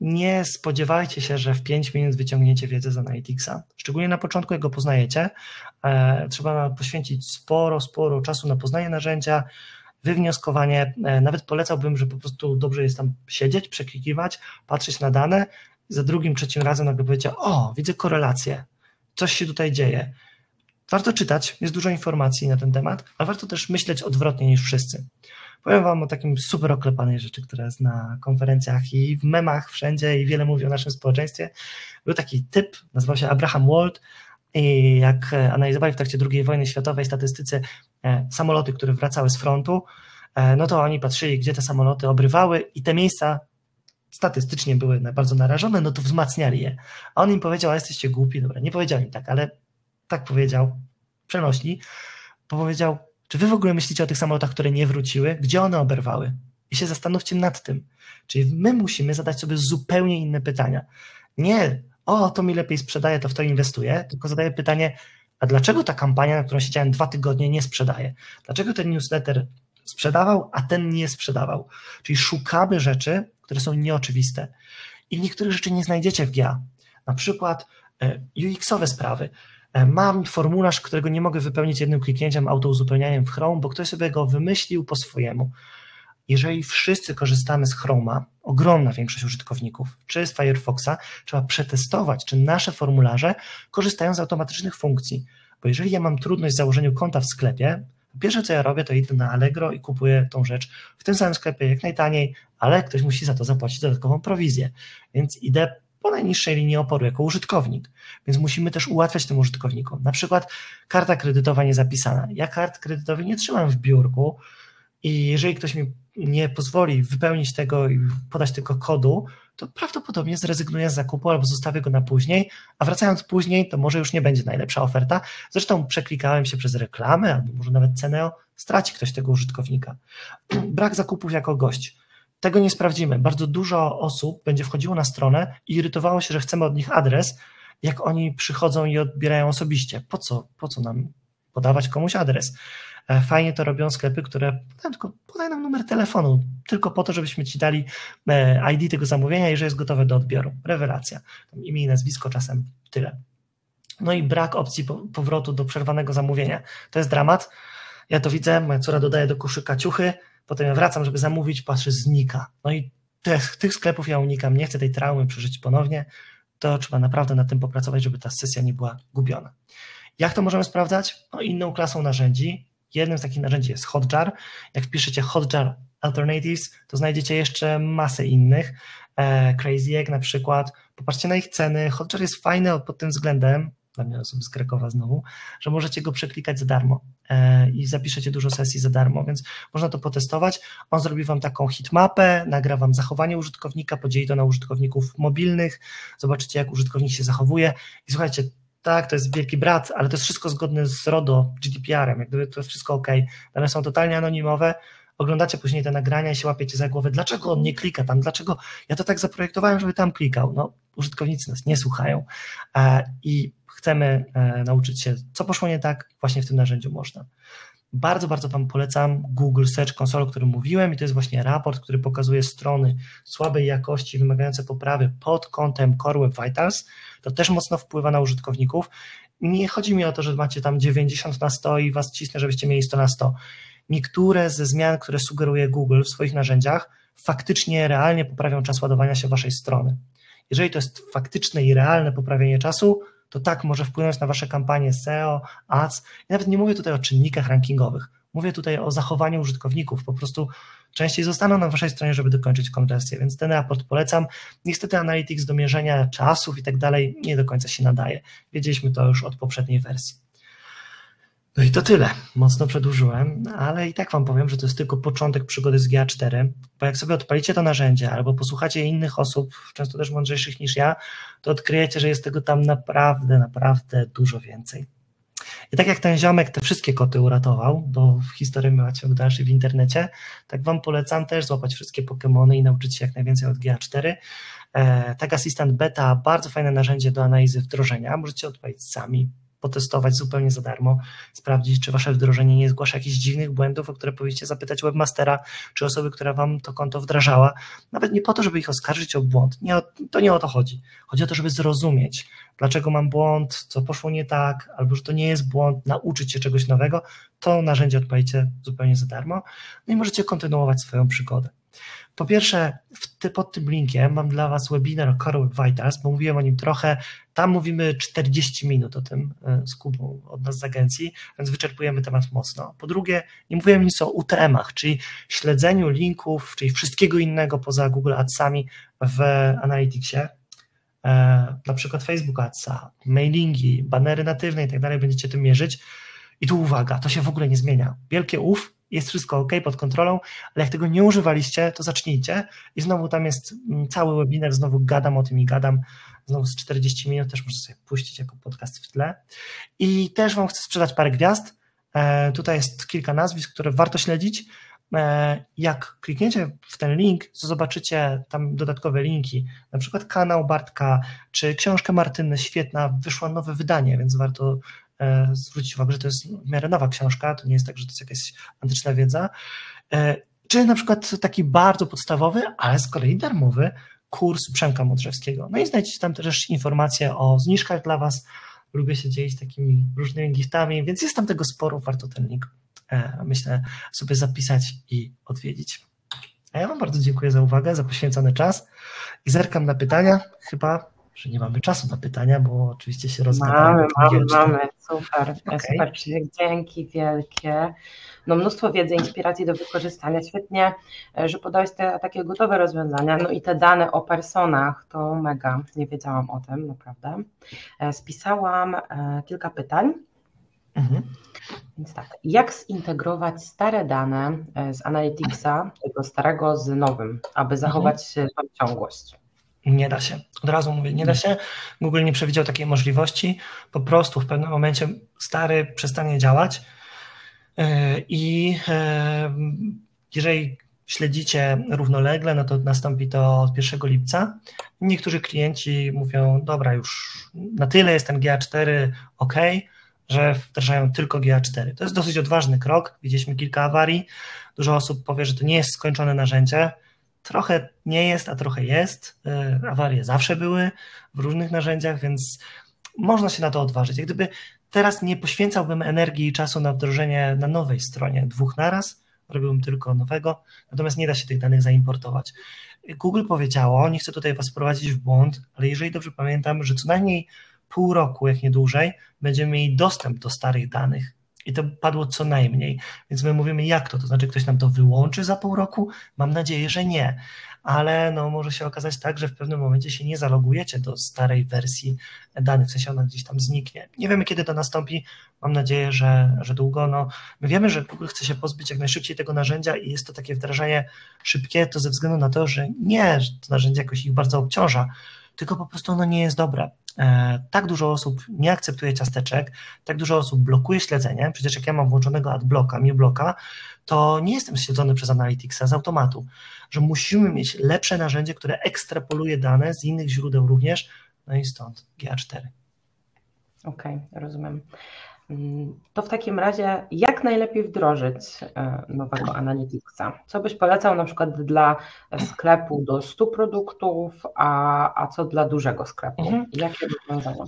nie spodziewajcie się, że w 5 minut wyciągniecie wiedzę z Analyticsa. Szczególnie na początku, jak go poznajecie, e, trzeba poświęcić sporo, sporo czasu na poznanie narzędzia, wywnioskowanie. E, nawet polecałbym, że po prostu dobrze jest tam siedzieć, przeklikiwać, patrzeć na dane, za drugim, trzecim razem nagle powiedział, o, widzę korelację, coś się tutaj dzieje. Warto czytać, jest dużo informacji na ten temat, ale warto też myśleć odwrotnie niż wszyscy. Powiem Wam o takim super oklepanej rzeczy, która jest na konferencjach i w memach wszędzie i wiele mówi o naszym społeczeństwie. Był taki typ, nazywał się Abraham Wald i jak analizowali w trakcie II wojny światowej statystycy e, samoloty, które wracały z frontu, e, no to oni patrzyli, gdzie te samoloty obrywały i te miejsca statystycznie były bardzo narażone, no to wzmacniali je. A on im powiedział, a jesteście głupi, dobra, nie powiedział im tak, ale tak powiedział, przenośli, powiedział, czy wy w ogóle myślicie o tych samolotach, które nie wróciły? Gdzie one oberwały? I się zastanówcie nad tym. Czyli my musimy zadać sobie zupełnie inne pytania. Nie, o, to mi lepiej sprzedaje, to w to inwestuję, tylko zadaję pytanie, a dlaczego ta kampania, na którą siedziałem dwa tygodnie, nie sprzedaje? Dlaczego ten newsletter sprzedawał, a ten nie sprzedawał? Czyli szukamy rzeczy, które są nieoczywiste. I niektórych rzeczy nie znajdziecie w GA. Na przykład e, UX-owe sprawy. E, mam formularz, którego nie mogę wypełnić jednym kliknięciem, autouzupełnianiem w Chrome, bo ktoś sobie go wymyślił po swojemu. Jeżeli wszyscy korzystamy z Chroma, ogromna większość użytkowników, czy z Firefoxa, trzeba przetestować, czy nasze formularze korzystają z automatycznych funkcji. Bo jeżeli ja mam trudność z założeniem konta w sklepie, pierwsze co ja robię, to idę na Allegro i kupuję tą rzecz w tym samym sklepie jak najtaniej, ale ktoś musi za to zapłacić dodatkową prowizję. Więc idę po najniższej linii oporu jako użytkownik. Więc musimy też ułatwiać tym użytkownikom. Na przykład karta kredytowa niezapisana. Ja kart kredytowych nie trzymam w biurku i jeżeli ktoś mi nie pozwoli wypełnić tego i podać tylko kodu, to prawdopodobnie zrezygnuję z zakupu albo zostawię go na później, a wracając później, to może już nie będzie najlepsza oferta. Zresztą przeklikałem się przez reklamę albo może nawet cenę, straci ktoś tego użytkownika. Brak zakupów jako gość. Tego nie sprawdzimy. Bardzo dużo osób będzie wchodziło na stronę i irytowało się, że chcemy od nich adres, jak oni przychodzą i odbierają osobiście. Po co, po co nam podawać komuś adres? E, fajnie to robią sklepy, które podają tylko podaj nam numer telefonu, tylko po to, żebyśmy ci dali e, ID tego zamówienia i że jest gotowe do odbioru. Rewelacja. Imię i nazwisko czasem tyle. No i brak opcji powrotu do przerwanego zamówienia. To jest dramat. Ja to widzę, moja córa dodaje do koszyka ciuchy, potem ja wracam, żeby zamówić, patrzę, znika. No i tych, tych sklepów ja unikam, nie chcę tej traumy przeżyć ponownie, to trzeba naprawdę nad tym popracować, żeby ta sesja nie była gubiona. Jak to możemy sprawdzać? No inną klasą narzędzi. Jednym z takich narzędzi jest Hotjar. Jak wpiszecie Hotjar Alternatives, to znajdziecie jeszcze masę innych. E, Crazy Egg na przykład. Popatrzcie na ich ceny. Hotjar jest fajny pod tym względem, dla mnie osoby z Krakowa znowu, że możecie go przeklikać za darmo e, i zapiszecie dużo sesji za darmo, więc można to potestować. On zrobi Wam taką hitmapę, nagra Wam zachowanie użytkownika, podzieli to na użytkowników mobilnych, zobaczycie jak użytkownik się zachowuje i słuchajcie, tak, to jest wielki brat, ale to jest wszystko zgodne z RODO, GDPR-em, jak gdyby to jest wszystko ok. Dane są totalnie anonimowe, oglądacie później te nagrania i się łapiecie za głowę, dlaczego on nie klika tam, dlaczego ja to tak zaprojektowałem, żeby tam klikał. No, użytkownicy nas nie słuchają e, i chcemy e, nauczyć się, co poszło nie tak, właśnie w tym narzędziu można. Bardzo, bardzo Wam polecam Google Search Console, o którym mówiłem i to jest właśnie raport, który pokazuje strony słabej jakości, wymagające poprawy pod kątem Core Web Vitals. To też mocno wpływa na użytkowników. Nie chodzi mi o to, że macie tam 90 na 100 i Was cisnę, żebyście mieli 100 na 100. Niektóre ze zmian, które sugeruje Google w swoich narzędziach, faktycznie realnie poprawią czas ładowania się Waszej strony. Jeżeli to jest faktyczne i realne poprawienie czasu, to tak może wpłynąć na Wasze kampanie SEO, ads. I nawet nie mówię tutaj o czynnikach rankingowych, mówię tutaj o zachowaniu użytkowników. Po prostu częściej zostaną na Waszej stronie, żeby dokończyć konwersję, więc ten raport polecam. Niestety Analytics do mierzenia czasów i tak dalej nie do końca się nadaje. Wiedzieliśmy to już od poprzedniej wersji. No i to tyle. Mocno przedłużyłem, ale i tak Wam powiem, że to jest tylko początek przygody z GA4, bo jak sobie odpalicie to narzędzie albo posłuchacie innych osób, często też mądrzejszych niż ja, to odkryjecie, że jest tego tam naprawdę, naprawdę dużo więcej. I tak jak ten ziomek te wszystkie koty uratował, bo w historii ma ciąg dalszy w internecie, tak Wam polecam też złapać wszystkie Pokémony i nauczyć się jak najwięcej od GA4. E, tak Assistant Beta, bardzo fajne narzędzie do analizy wdrożenia, możecie odpalić sami, potestować zupełnie za darmo, sprawdzić, czy wasze wdrożenie nie zgłasza jakichś dziwnych błędów, o które powinniście zapytać webmastera, czy osoby, która wam to konto wdrażała. Nawet nie po to, żeby ich oskarżyć o błąd. Nie to nie o to chodzi. Chodzi o to, żeby zrozumieć, dlaczego mam błąd, co poszło nie tak, albo że to nie jest błąd, nauczyć się czegoś nowego. To narzędzie odpalicie zupełnie za darmo. No i możecie kontynuować swoją przygodę. Po pierwsze, ty, pod tym linkiem mam dla Was webinar o Core Web Vitals, bo mówiłem o nim trochę. Tam mówimy 40 minut o tym e, z Kubą od nas z agencji, więc wyczerpujemy temat mocno. Po drugie, nie mówiłem nic o UTM-ach, czyli śledzeniu linków, czyli wszystkiego innego poza Google Adsami w Analyticsie. E, na przykład Facebook Adsa, mailingi, banery natywne i tak dalej, będziecie tym mierzyć. I tu uwaga, to się w ogóle nie zmienia. Wielkie ów, jest wszystko ok, pod kontrolą, ale jak tego nie używaliście, to zacznijcie. I znowu tam jest mm, cały webinar, znowu gadam o tym i gadam. Znowu z 40 minut też możecie sobie puścić jako podcast w tle. I też Wam chcę sprzedać parę gwiazd. E, tutaj jest kilka nazwisk, które warto śledzić. E, jak klikniecie w ten link, to zobaczycie tam dodatkowe linki, na przykład kanał Bartka, czy książkę Martyny, świetna, wyszło nowe wydanie, więc warto zwrócić uwagę, że to jest w miarę nowa książka, to nie jest tak, że to jest jakaś antyczna wiedza. E, czy na przykład taki bardzo podstawowy, ale z kolei darmowy kurs Przemka Modrzewskiego. No i znajdziecie tam też informacje o zniżkach dla Was. Lubię się dzielić takimi różnymi giftami, więc jest tam tego sporo, warto ten link e, myślę sobie zapisać i odwiedzić. A ja Wam bardzo dziękuję za uwagę, za poświęcony czas i zerkam na pytania. Chyba że nie mamy czasu na pytania, bo oczywiście się rozmawiamy. Mamy, mamy, mamy, super, okay. super, dzięki wielkie. No mnóstwo wiedzy, inspiracji do wykorzystania. Świetnie, e, że podałeś te takie gotowe rozwiązania. No i te dane o personach, to mega, nie wiedziałam o tym, naprawdę. E, spisałam e, kilka pytań. Mhm. Więc tak, jak zintegrować stare dane z Analyticsa, tego starego z nowym, aby zachować mhm. tą ciągłość? Nie da się. Od razu mówię, nie da się. Google nie przewidział takiej możliwości. Po prostu w pewnym momencie stary przestanie działać. E, I e, jeżeli śledzicie równolegle, no to nastąpi to od 1 lipca. Niektórzy klienci mówią, dobra, już na tyle jest ten GA4 ok, że wdrażają tylko GA4. To jest dosyć odważny krok. Widzieliśmy kilka awarii. Dużo osób powie, że to nie jest skończone narzędzie trochę nie jest, a trochę jest. E, awarie zawsze były w różnych narzędziach, więc można się na to odważyć. Jak gdyby teraz nie poświęcałbym energii i czasu na wdrożenie na nowej stronie dwóch naraz, robiłbym tylko nowego, natomiast nie da się tych danych zaimportować. Google powiedziało, nie chcę tutaj Was prowadzić w błąd, ale jeżeli dobrze pamiętam, że co najmniej pół roku, jak nie dłużej, będziemy mieli dostęp do starych danych i to padło co najmniej. Więc my mówimy, jak to? To znaczy, ktoś nam to wyłączy za pół roku? Mam nadzieję, że nie. Ale no, może się okazać tak, że w pewnym momencie się nie zalogujecie do starej wersji danych, w sensie ona gdzieś tam zniknie. Nie wiemy, kiedy to nastąpi. Mam nadzieję, że, że długo. No, my wiemy, że Google chce się pozbyć jak najszybciej tego narzędzia i jest to takie wdrażanie szybkie, to ze względu na to, że nie, że to narzędzie jakoś ich bardzo obciąża, tylko po prostu ono nie jest dobre. E, tak dużo osób nie akceptuje ciasteczek, tak dużo osób blokuje śledzenie. Przecież jak ja mam włączonego adblocka, mi bloka, to nie jestem śledzony przez Analyticsa z automatu, że musimy mieć lepsze narzędzie, które ekstrapoluje dane z innych źródeł również, no i stąd GA4. Okej, okay, rozumiem. To w takim razie, jak najlepiej wdrożyć e, nowego Analyticsa? Co byś polecał na przykład dla sklepu do 100 produktów, a, a co dla dużego sklepu? Mhm. Jakie rozwiązania?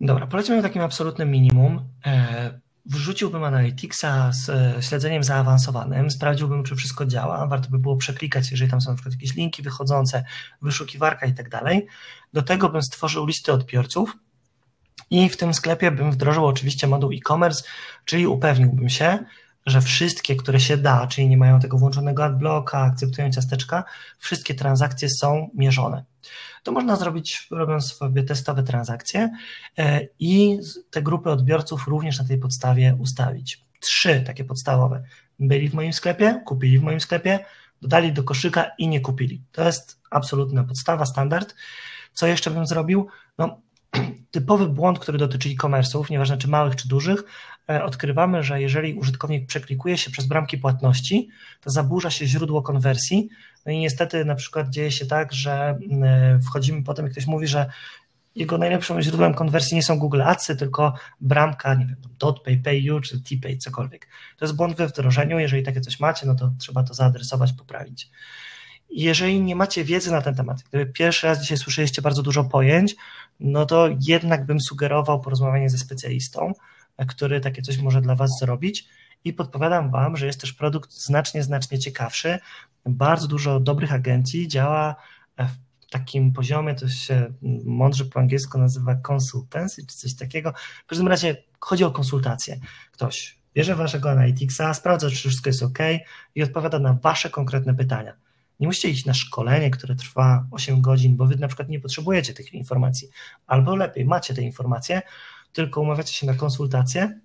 Dobra, polecimy takim absolutnym minimum. E, wrzuciłbym Analyticsa z e, śledzeniem zaawansowanym, sprawdziłbym, czy wszystko działa. Warto by było przeklikać, jeżeli tam są na przykład jakieś linki wychodzące, wyszukiwarka i tak dalej. Do tego bym stworzył listy odbiorców, i w tym sklepie bym wdrożył oczywiście moduł e-commerce, czyli upewniłbym się, że wszystkie, które się da, czyli nie mają tego włączonego adblocka, akceptują ciasteczka, wszystkie transakcje są mierzone. To można zrobić robiąc sobie testowe transakcje e, i te grupy odbiorców również na tej podstawie ustawić. Trzy takie podstawowe. Byli w moim sklepie, kupili w moim sklepie, dodali do koszyka i nie kupili. To jest absolutna podstawa, standard. Co jeszcze bym zrobił? No, typowy błąd, który dotyczy e-commerce'ów, nieważne czy małych, czy dużych, e, odkrywamy, że jeżeli użytkownik przeklikuje się przez bramki płatności, to zaburza się źródło konwersji. No i niestety na przykład dzieje się tak, że e, wchodzimy potem i ktoś mówi, że jego najlepszym źródłem konwersji nie są Google Adsy, tylko bramka, nie wiem, DotPay, PayU czy TPay, cokolwiek. To jest błąd we wdrożeniu, jeżeli takie coś macie, no to trzeba to zaadresować, poprawić. Jeżeli nie macie wiedzy na ten temat, gdyby pierwszy raz dzisiaj słyszeliście bardzo dużo pojęć, no to jednak bym sugerował porozmawianie ze specjalistą, który takie coś może dla Was zrobić i podpowiadam Wam, że jest też produkt znacznie, znacznie ciekawszy. Bardzo dużo dobrych agencji działa w takim poziomie, to się mądrze po angielsku nazywa consultancy, czy coś takiego. W każdym razie chodzi o konsultację. Ktoś bierze Waszego Analyticsa, sprawdza, czy wszystko jest ok i odpowiada na Wasze konkretne pytania. Nie musicie iść na szkolenie, które trwa 8 godzin, bo Wy na przykład nie potrzebujecie tych informacji, albo lepiej, macie te informacje, tylko umawiacie się na konsultację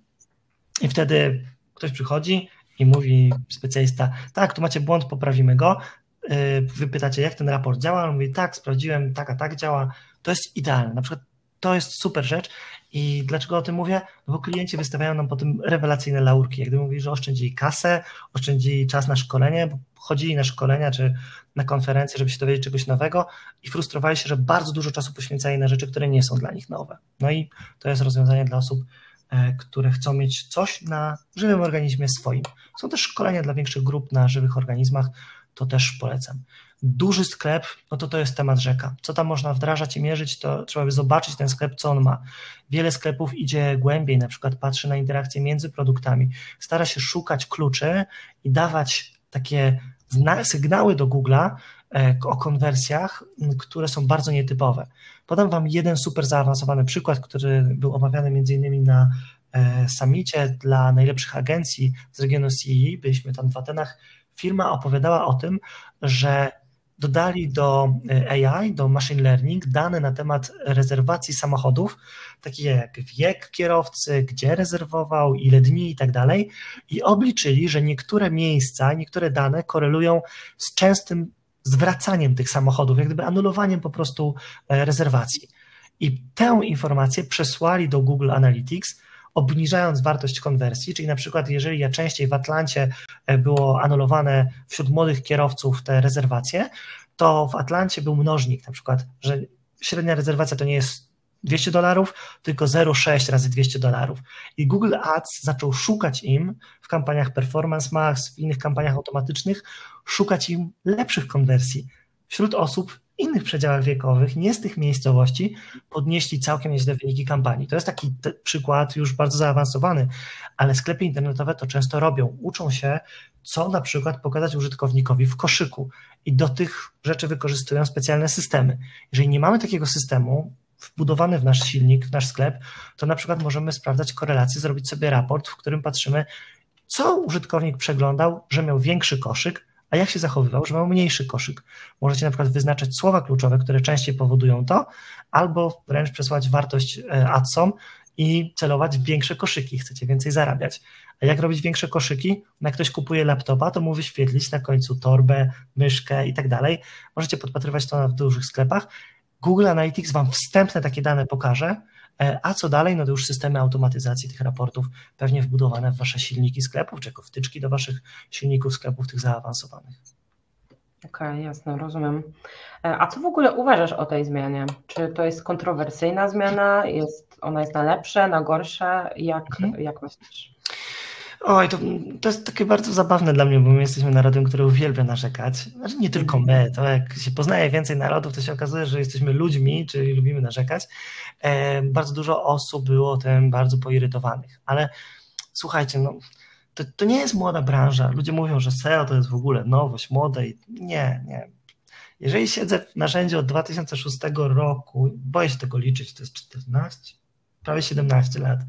i wtedy ktoś przychodzi i mówi specjalista, tak, tu macie błąd, poprawimy go. Y, wy pytacie, jak ten raport działa? On mówi, tak, sprawdziłem, tak, a tak działa. To jest idealne. Na przykład to jest super rzecz. I dlaczego o tym mówię? No bo klienci wystawiają nam potem rewelacyjne laurki. Jak gdyby mówili, że oszczędzili kasę, oszczędzili czas na szkolenie, bo chodzili na szkolenia czy na konferencje, żeby się dowiedzieć czegoś nowego i frustrowali się, że bardzo dużo czasu poświęcali na rzeczy, które nie są dla nich nowe. No i to jest rozwiązanie dla osób, E, które chcą mieć coś na żywym organizmie swoim. Są też szkolenia dla większych grup na żywych organizmach, to też polecam. Duży sklep, no to to jest temat rzeka. Co tam można wdrażać i mierzyć, to trzeba by zobaczyć ten sklep, co on ma. Wiele sklepów idzie głębiej, na przykład patrzy na interakcje między produktami, stara się szukać kluczy i dawać takie sygnały do Google'a e, o konwersjach, które są bardzo nietypowe. Podam Wam jeden super zaawansowany przykład, który był omawiany między innymi na e, samicie dla najlepszych agencji z regionu CEE, byliśmy tam w Atenach. Firma opowiadała o tym, że dodali do e, AI, do machine learning dane na temat rezerwacji samochodów, takie jak wiek kierowcy, gdzie rezerwował, ile dni i tak dalej, i obliczyli, że niektóre miejsca, niektóre dane korelują z częstym zwracaniem tych samochodów, jak gdyby anulowaniem po prostu e, rezerwacji. I tę informację przesłali do Google Analytics, obniżając wartość konwersji, czyli na przykład jeżeli ja częściej w Atlancie e, było anulowane wśród młodych kierowców te rezerwacje, to w Atlancie był mnożnik, na przykład, że średnia rezerwacja to nie jest 200 dolarów, tylko 0,6 razy 200 dolarów. I Google Ads zaczął szukać im w kampaniach Performance Max, w innych kampaniach automatycznych, szukać im lepszych konwersji. Wśród osób innych przedziałach wiekowych, nie z tych miejscowości, podnieśli całkiem nieźle wyniki kampanii. To jest taki przykład już bardzo zaawansowany, ale sklepy internetowe to często robią. Uczą się, co na przykład pokazać użytkownikowi w koszyku i do tych rzeczy wykorzystują specjalne systemy. Jeżeli nie mamy takiego systemu, wbudowany w nasz silnik, w nasz sklep, to na przykład możemy sprawdzać korelację, zrobić sobie raport, w którym patrzymy, co użytkownik przeglądał, że miał większy koszyk, a jak się zachowywał, że miał mniejszy koszyk. Możecie na przykład wyznaczyć słowa kluczowe, które częściej powodują to, albo wręcz przesłać wartość e, adsom i celować w większe koszyki, chcecie więcej zarabiać. A jak robić większe koszyki? No jak ktoś kupuje laptopa, to mu wyświetlić na końcu torbę, myszkę i tak dalej. Możecie podpatrywać to w dużych sklepach. Google Analytics Wam wstępne takie dane pokaże, a co dalej, no to już systemy automatyzacji tych raportów pewnie wbudowane w Wasze silniki sklepów, czy jako wtyczki do Waszych silników sklepów tych zaawansowanych. Okej, okay, jasne, rozumiem. E, a co w ogóle uważasz o tej zmianie? Czy to jest kontrowersyjna zmiana? Jest, ona jest na lepsze, na gorsze? Jak, mhm. jak myślisz? Oj, to, to jest takie bardzo zabawne dla mnie, bo my jesteśmy narodem, który uwielbia narzekać. Znaczy nie tylko my, to jak się poznaje więcej narodów, to się okazuje, że jesteśmy ludźmi, czyli lubimy narzekać. E, bardzo dużo osób było tym bardzo poirytowanych, ale słuchajcie, no, to, to nie jest młoda branża. Ludzie mówią, że SEO to jest w ogóle nowość, młode i nie, nie. Jeżeli siedzę w narzędziu od 2006 roku, boję się tego liczyć, to jest 14, prawie 17 lat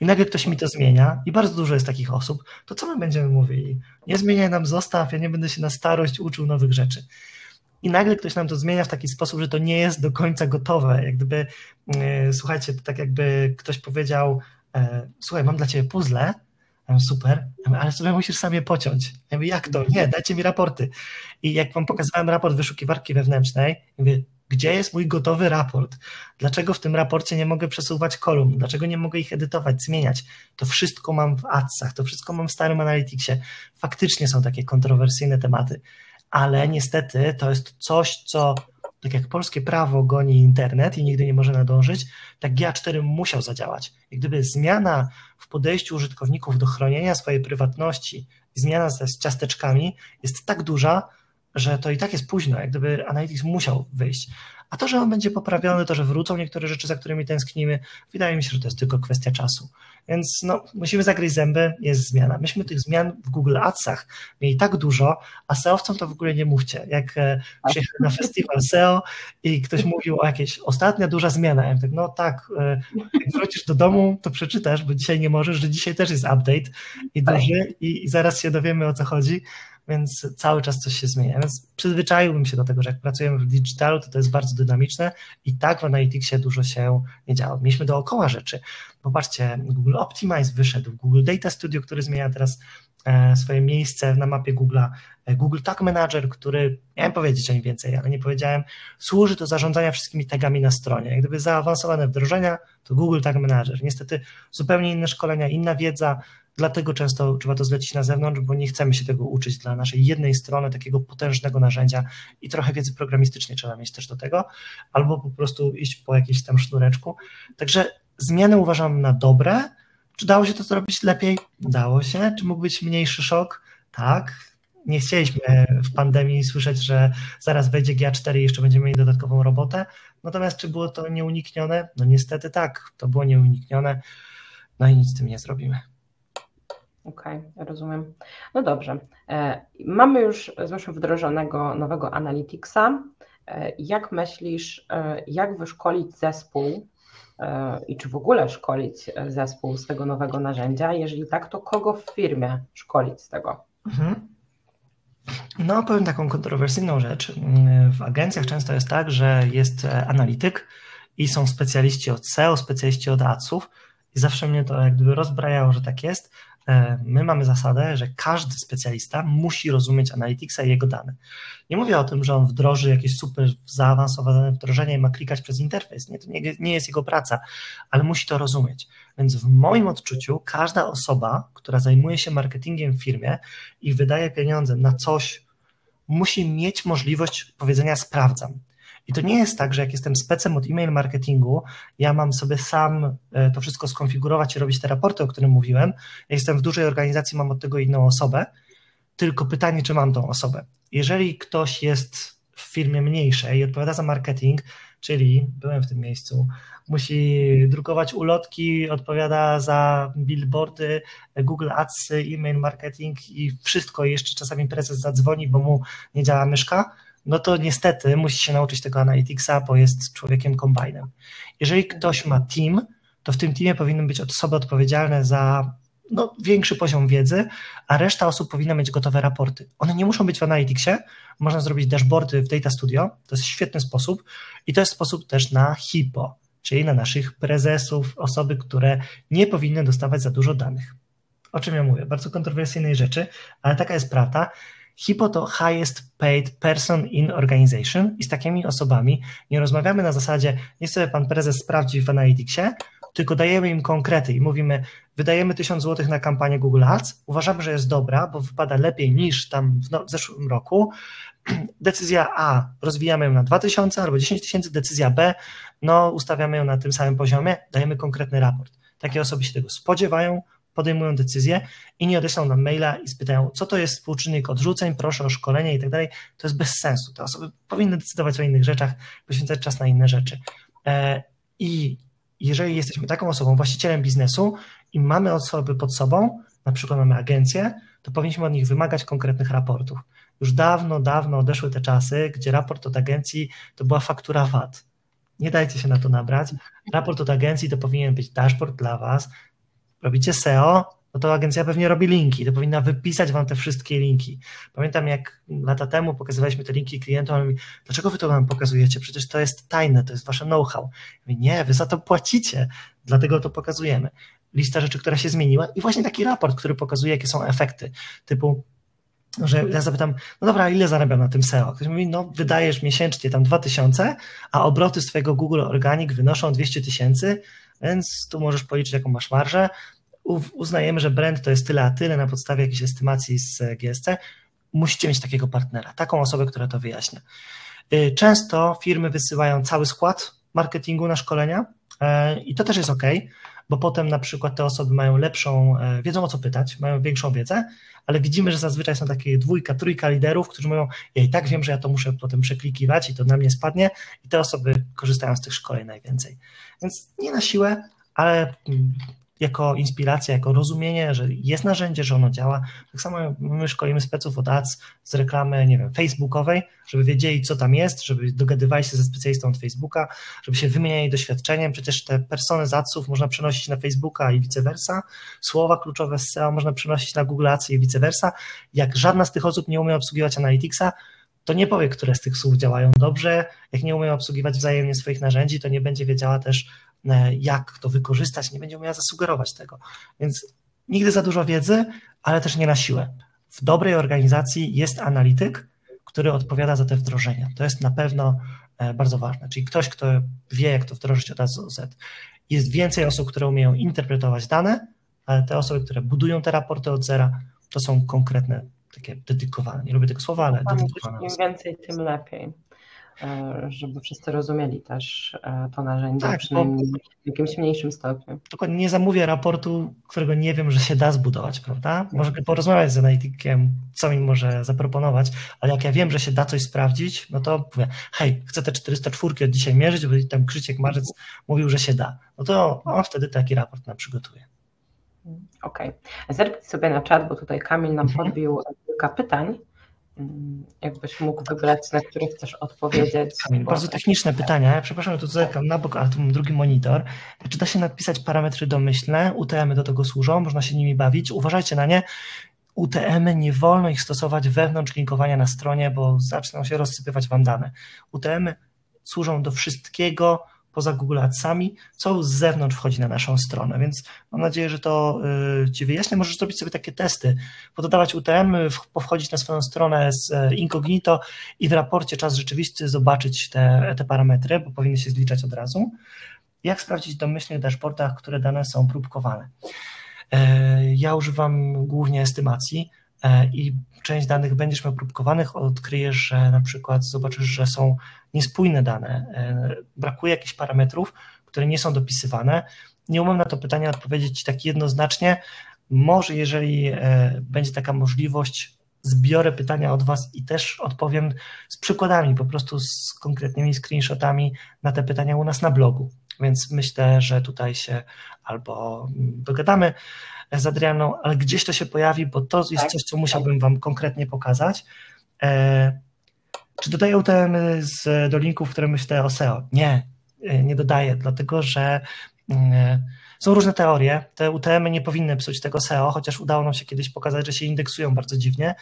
i nagle ktoś mi to zmienia i bardzo dużo jest takich osób, to co my będziemy mówili? Nie zmieniaj nam, zostaw, ja nie będę się na starość uczył nowych rzeczy. I nagle ktoś nam to zmienia w taki sposób, że to nie jest do końca gotowe. Jak gdyby, yy, słuchajcie, to tak jakby ktoś powiedział, yy, słuchaj, mam dla ciebie puzzle, super, ale sobie musisz sam je pociąć. Ja mówię, jak to? Nie, dajcie mi raporty. I jak wam pokazywałem raport wyszukiwarki wewnętrznej, mówię, gdzie jest mój gotowy raport? Dlaczego w tym raporcie nie mogę przesuwać kolumn? Dlaczego nie mogę ich edytować, zmieniać? To wszystko mam w adsach, to wszystko mam w starym Analyticsie. Faktycznie są takie kontrowersyjne tematy, ale niestety to jest coś, co tak jak polskie prawo goni internet i nigdy nie może nadążyć, tak GA4 musiał zadziałać. Jak gdyby zmiana w podejściu użytkowników do chronienia swojej prywatności, zmiana z ciasteczkami jest tak duża, że to i tak jest późno, jak gdyby Analytics musiał wyjść. A to, że on będzie poprawiony, to, że wrócą niektóre rzeczy, za którymi tęsknimy, wydaje mi się, że to jest tylko kwestia czasu. Więc no, musimy zagryźć zęby, jest zmiana. Myśmy tych zmian w Google Adsach mieli tak dużo, a SEOwcom to w ogóle nie mówcie. Jak e, przyjechałem na festiwal SEO i ktoś mówił o jakiejś ostatnia duża zmiana, ja tak, no tak, e, jak wrócisz do domu, to przeczytasz, bo dzisiaj nie możesz, że dzisiaj też jest update i duży i, i zaraz się dowiemy o co chodzi więc cały czas coś się zmienia. Więc przyzwyczaiłbym się do tego, że jak pracujemy w digitalu, to to jest bardzo dynamiczne i tak w Analyticsie dużo się nie działo. Mieliśmy dookoła rzeczy. Popatrzcie, Google Optimize wyszedł, Google Data Studio, który zmienia teraz swoje miejsce na mapie Google'a, e, Google Tag Manager, który, miałem powiedzieć o nim więcej, ale nie powiedziałem, służy do zarządzania wszystkimi tagami na stronie. Jak gdyby zaawansowane wdrożenia, to Google Tag Manager. Niestety zupełnie inne szkolenia, inna wiedza, Dlatego często trzeba to zlecić na zewnątrz, bo nie chcemy się tego uczyć dla naszej jednej strony, takiego potężnego narzędzia i trochę wiedzy programistycznej trzeba mieć też do tego, albo po prostu iść po jakimś tam sznureczku. Także zmiany uważam na dobre. Czy dało się to zrobić lepiej? Dało się. Czy mógł być mniejszy szok? Tak. Nie chcieliśmy w pandemii słyszeć, że zaraz wejdzie GA4 i jeszcze będziemy mieli dodatkową robotę. Natomiast czy było to nieuniknione? No niestety tak, to było nieuniknione. No i nic z tym nie zrobimy. Okej, okay, rozumiem. No dobrze. E, mamy już zresztą wdrożonego nowego Analyticsa. E, jak myślisz, e, jak wyszkolić zespół i czy w ogóle szkolić zespół z tego nowego narzędzia? Jeżeli tak, to kogo w firmie szkolić z tego? Mhm. No, powiem taką kontrowersyjną rzecz. W agencjach często jest tak, że jest analityk i są specjaliści od SEO, specjaliści od adsów i zawsze mnie to jak gdyby rozbrajało, że tak jest, E, my mamy zasadę, że każdy specjalista musi rozumieć Analyticsa i jego dane. Nie mówię o tym, że on wdroży jakieś super zaawansowane wdrożenie i ma klikać przez interfejs. Nie, to nie, nie jest jego praca, ale musi to rozumieć. Więc w moim odczuciu każda osoba, która zajmuje się marketingiem w firmie i wydaje pieniądze na coś, musi mieć możliwość powiedzenia sprawdzam. I to nie jest tak, że jak jestem specem od e-mail marketingu, ja mam sobie sam e, to wszystko skonfigurować i robić te raporty, o którym mówiłem. Ja jestem w dużej organizacji, mam od tego inną osobę, tylko pytanie, czy mam tą osobę. Jeżeli ktoś jest w firmie mniejszej i odpowiada za marketing, czyli byłem w tym miejscu, musi drukować ulotki, odpowiada za billboardy, Google Ads, e-mail marketing i wszystko, jeszcze czasami prezes zadzwoni, bo mu nie działa myszka, no to niestety musi się nauczyć tego Analyticsa, bo jest człowiekiem kombajnem. Jeżeli ktoś ma team, to w tym teamie powinny być osoby odpowiedzialne za no, większy poziom wiedzy, a reszta osób powinna mieć gotowe raporty. One nie muszą być w Analyticsie, można zrobić dashboardy w Data Studio, to jest świetny sposób i to jest sposób też na HIPO, czyli na naszych prezesów, osoby, które nie powinny dostawać za dużo danych. O czym ja mówię? Bardzo kontrowersyjnej rzeczy, ale taka jest prawda. HIPO to Highest Paid Person in Organization i z takimi osobami nie rozmawiamy na zasadzie, nie sobie pan prezes sprawdzi w Analyticsie, tylko dajemy im konkrety i mówimy, wydajemy 1000 zł na kampanię Google Ads, uważamy, że jest dobra, bo wypada lepiej niż tam w, no, w zeszłym roku. Decyzja A, rozwijamy ją na 2000 albo 10 tysięcy, decyzja B, no ustawiamy ją na tym samym poziomie, dajemy konkretny raport. Takie osoby się tego spodziewają, podejmują decyzję nie odeślą nam maila i spytają, co to jest współczynnik odrzuceń, proszę o szkolenie i tak dalej. To jest bez sensu. Te osoby powinny decydować o innych rzeczach, poświęcać czas na inne rzeczy. E, I jeżeli jesteśmy taką osobą, właścicielem biznesu i mamy osoby pod sobą, na przykład mamy agencję, to powinniśmy od nich wymagać konkretnych raportów. Już dawno, dawno odeszły te czasy, gdzie raport od agencji to była faktura VAT. Nie dajcie się na to nabrać. Raport od agencji to powinien być dashboard dla Was, robicie SEO, no to agencja pewnie robi linki, to powinna wypisać wam te wszystkie linki. Pamiętam jak lata temu pokazywaliśmy te linki klientom, mówi, dlaczego wy to wam pokazujecie? Przecież to jest tajne, to jest wasze know-how. Mówię, nie, wy za to płacicie, dlatego to pokazujemy. Lista rzeczy, która się zmieniła i właśnie taki raport, który pokazuje, jakie są efekty, typu że ja zapytam, no dobra, ile zarabiam na tym SEO? Ktoś mówi, no wydajesz miesięcznie tam 2000, a obroty z twojego Google Organic wynoszą 200 tysięcy, więc tu możesz policzyć, jaką masz marżę. Uznajemy, że brand to jest tyle a tyle na podstawie jakiejś estymacji z GSC. Musicie mieć takiego partnera, taką osobę, która to wyjaśnia. Y, często firmy wysyłają cały skład marketingu na szkolenia, i to też jest ok, bo potem na przykład te osoby mają lepszą, wiedzą o co pytać, mają większą wiedzę, ale widzimy, że zazwyczaj są takie dwójka, trójka liderów, którzy mówią, ja i tak wiem, że ja to muszę potem przeklikiwać i to na mnie spadnie i te osoby korzystają z tych szkoleń najwięcej. Więc nie na siłę, ale jako inspiracja, jako rozumienie, że jest narzędzie, że ono działa. Tak samo my szkolimy speców od ads z reklamy, nie wiem, facebookowej, żeby wiedzieli, co tam jest, żeby dogadywali się ze specjalistą od Facebooka, żeby się wymieniali doświadczeniem. Przecież te persony z adsów można przenosić na Facebooka i vice versa. Słowa kluczowe z SEO można przenosić na Google Ads i vice versa. Jak żadna z tych osób nie umie obsługiwać Analyticsa, to nie powie, które z tych słów działają dobrze. Jak nie umie obsługiwać wzajemnie swoich narzędzi, to nie będzie wiedziała też, jak to wykorzystać, nie będzie umiała zasugerować tego. Więc nigdy za dużo wiedzy, ale też nie na siłę. W dobrej organizacji jest analityk, który odpowiada za te wdrożenia. To jest na pewno e, bardzo ważne. Czyli ktoś, kto wie, jak to wdrożyć od A do Z. Jest więcej osób, które umieją interpretować dane, ale te osoby, które budują te raporty od zera, to są konkretne, takie dedykowane. Nie lubię tego słowa, ale dedykowane. Im więcej, tym lepiej. E, żeby wszyscy rozumieli też e, to narzędzie, tak, przynajmniej w jakimś mniejszym stopniu. Dokładnie, nie zamówię raportu, którego nie wiem, że się da zbudować, prawda? Może porozmawiać z analitykiem, co mi może zaproponować, ale jak ja wiem, że się da coś sprawdzić, no to mówię, hej, chcę te 404 od dzisiaj mierzyć, bo tam Krzysiek Marzec mówił, że się da. No to on wtedy taki raport nam przygotuje. Okej. Okay. Zerknij sobie na czat, bo tutaj Kamil nam mhm. podbił kilka pytań. Jakbyś mógł wybrać, na które chcesz odpowiedzieć. Bardzo techniczne pytania. Przepraszam, tu zerkam na bok, ale tu mam drugi monitor. Czy da się napisać parametry domyślne? UTM-y do tego służą, można się nimi bawić. Uważajcie na nie. UTM-y nie wolno ich stosować wewnątrz linkowania na stronie, bo zaczną się rozsypywać wam dane. UTM-y służą do wszystkiego, poza Google Adsami, co z zewnątrz wchodzi na naszą stronę, więc mam nadzieję, że to y, Ci wyjaśnię. Możesz zrobić sobie takie testy, pododawać UTM, wchodzić na swoją stronę z e, incognito i w raporcie czas rzeczywisty zobaczyć te, te parametry, bo powinny się zliczać od razu. Jak sprawdzić w domyślnych dashboardach, które dane są próbkowane? E, ja używam głównie estymacji, i część danych będziesz miał próbkowanych, odkryjesz, że na przykład zobaczysz, że są niespójne dane, e, brakuje jakichś parametrów, które nie są dopisywane. Nie umiem na to pytanie odpowiedzieć tak jednoznacznie. Może jeżeli e, będzie taka możliwość, zbiorę pytania od Was i też odpowiem z przykładami, po prostu z konkretnymi screenshotami na te pytania u nas na blogu. Więc myślę, że tutaj się albo dogadamy, z Adrianą, ale gdzieś to się pojawi, bo to jest tak, coś, co musiałbym Wam konkretnie pokazać. E, czy dodaję UTM z, do linków, które myślę o SEO? Nie, e, nie dodaję, dlatego że e, są różne teorie. Te UTM nie powinny psuć tego SEO, chociaż udało nam się kiedyś pokazać, że się indeksują bardzo dziwnie,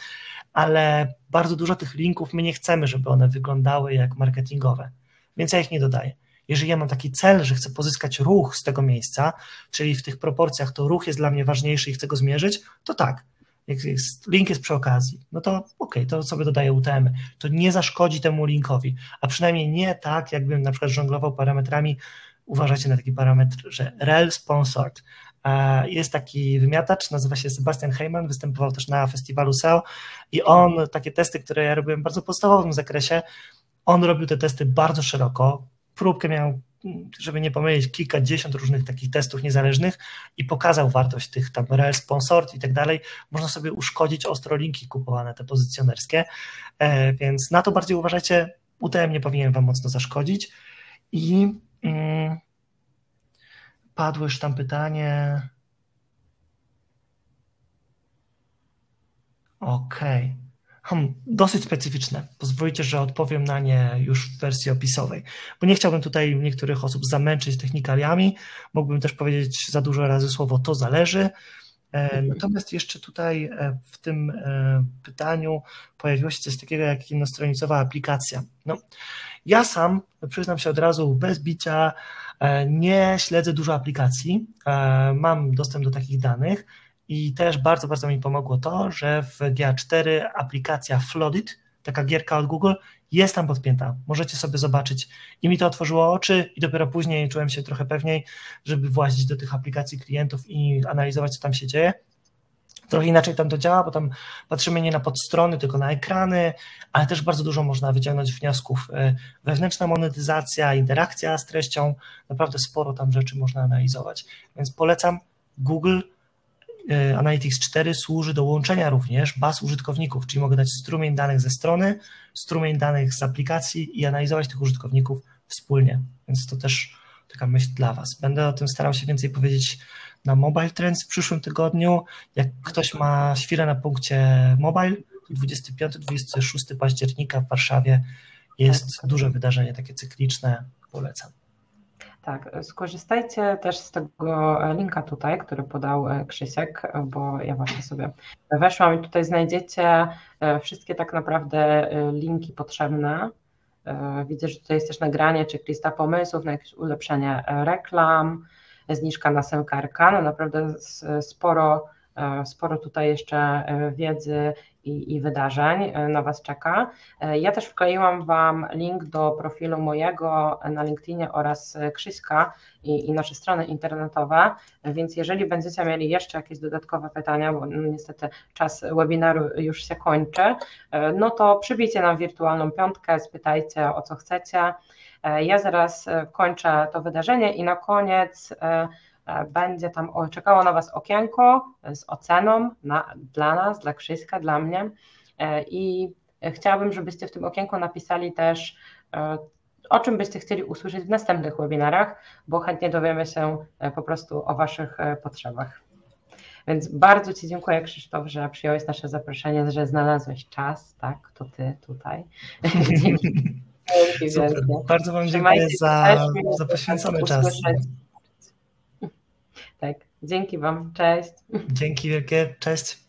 ale bardzo dużo tych linków my nie chcemy, żeby one wyglądały jak marketingowe, więc ja ich nie dodaję. Jeżeli ja mam taki cel, że chcę pozyskać ruch z tego miejsca, czyli w tych proporcjach to ruch jest dla mnie ważniejszy i chcę go zmierzyć, to tak. Jak jest, link jest przy okazji, no to okej, okay, to sobie dodaję UTM. To nie zaszkodzi temu linkowi, a przynajmniej nie tak, jakbym na przykład żonglował parametrami. Uważajcie na taki parametr, że rel sponsored. Jest taki wymiatacz, nazywa się Sebastian Heyman, występował też na festiwalu SEO i on takie testy, które ja robiłem w bardzo podstawowym zakresie, on robił te testy bardzo szeroko, próbkę miał, żeby nie pomylić, kilkadziesiąt różnych takich testów niezależnych i pokazał wartość tych tam rel sponsored i tak dalej. Można sobie uszkodzić ostro linki kupowane, te pozycjonerskie, e, więc na to bardziej uważajcie. UTM nie powinien Wam mocno zaszkodzić. I mm, padło już tam pytanie. Okej. Okay hmm, dosyć specyficzne. Pozwolicie, że odpowiem na nie już w wersji opisowej, bo nie chciałbym tutaj niektórych osób zamęczyć technikaliami. Mógłbym też powiedzieć za dużo razy słowo to zależy. E, natomiast jeszcze tutaj e, w tym e, pytaniu pojawiło się coś takiego jak jednostronicowa aplikacja. No, ja sam, przyznam się od razu, bez bicia, nie śledzę dużo aplikacji. Mam dostęp do takich danych i też bardzo, bardzo mi pomogło to, że w GA4 aplikacja Floodit, taka gierka od Google, jest tam podpięta. Możecie sobie zobaczyć. I mi to otworzyło oczy, i dopiero później czułem się trochę pewniej, żeby włazić do tych aplikacji klientów i analizować, co tam się dzieje. trochę inaczej tam to działa, bo tam patrzymy nie na podstrony, tylko na ekrany, ale też bardzo dużo można wyciągnąć wniosków. E, wewnętrzna monetyzacja, interakcja z treścią, naprawdę sporo tam rzeczy można analizować. Więc polecam Google Analytics 4 służy do łączenia również baz użytkowników, czyli mogę dać strumień danych ze strony, strumień danych z aplikacji i analizować tych użytkowników wspólnie. Więc to też taka myśl dla Was. Będę o tym starał się więcej powiedzieć na Mobile Trends w przyszłym tygodniu. Jak ktoś ma świrę na punkcie mobile, 25-26 października w Warszawie jest tak. duże wydarzenie, takie cykliczne, polecam. Tak, skorzystajcie też z tego linka tutaj, który podał e, Krzysiek, bo ja właśnie sobie weszłam i tutaj znajdziecie e, wszystkie tak naprawdę e, linki potrzebne. Widzę, że tutaj jest też nagranie, czy lista pomysłów na jakieś ulepszenie reklam, zniżka na semkarka. No naprawdę sporo, e, sporo tutaj jeszcze e, wiedzy i, i, wydarzeń e, na Was czeka. Ja też wkleiłam Wam link do profilu mojego na LinkedInie oraz Krzyśka i, i nasze strony internetowe, więc jeżeli będziecie mieli jeszcze jakieś dodatkowe pytania, bo no, niestety czas webinaru już się kończy, no to przybijcie nam wirtualną piątkę, spytajcie o co chcecie. E, ja zaraz e, kończę to wydarzenie i na koniec e, będzie tam czekało na Was okienko z oceną na, dla nas, dla Krzyśka, dla mnie i chciałabym, żebyście w tym okienku napisali też o czym byście chcieli usłyszeć w następnych webinarach, bo chętnie dowiemy się po prostu o Waszych potrzebach. Więc bardzo Ci dziękuję, Krzysztof, że przyjąłeś nasze zaproszenie, że znalazłeś czas, tak, to Ty tutaj. Super. Bardzo Wam dziękuję za, za poświęcony czas. Dzięki Wam, cześć. Dzięki wielkie, cześć.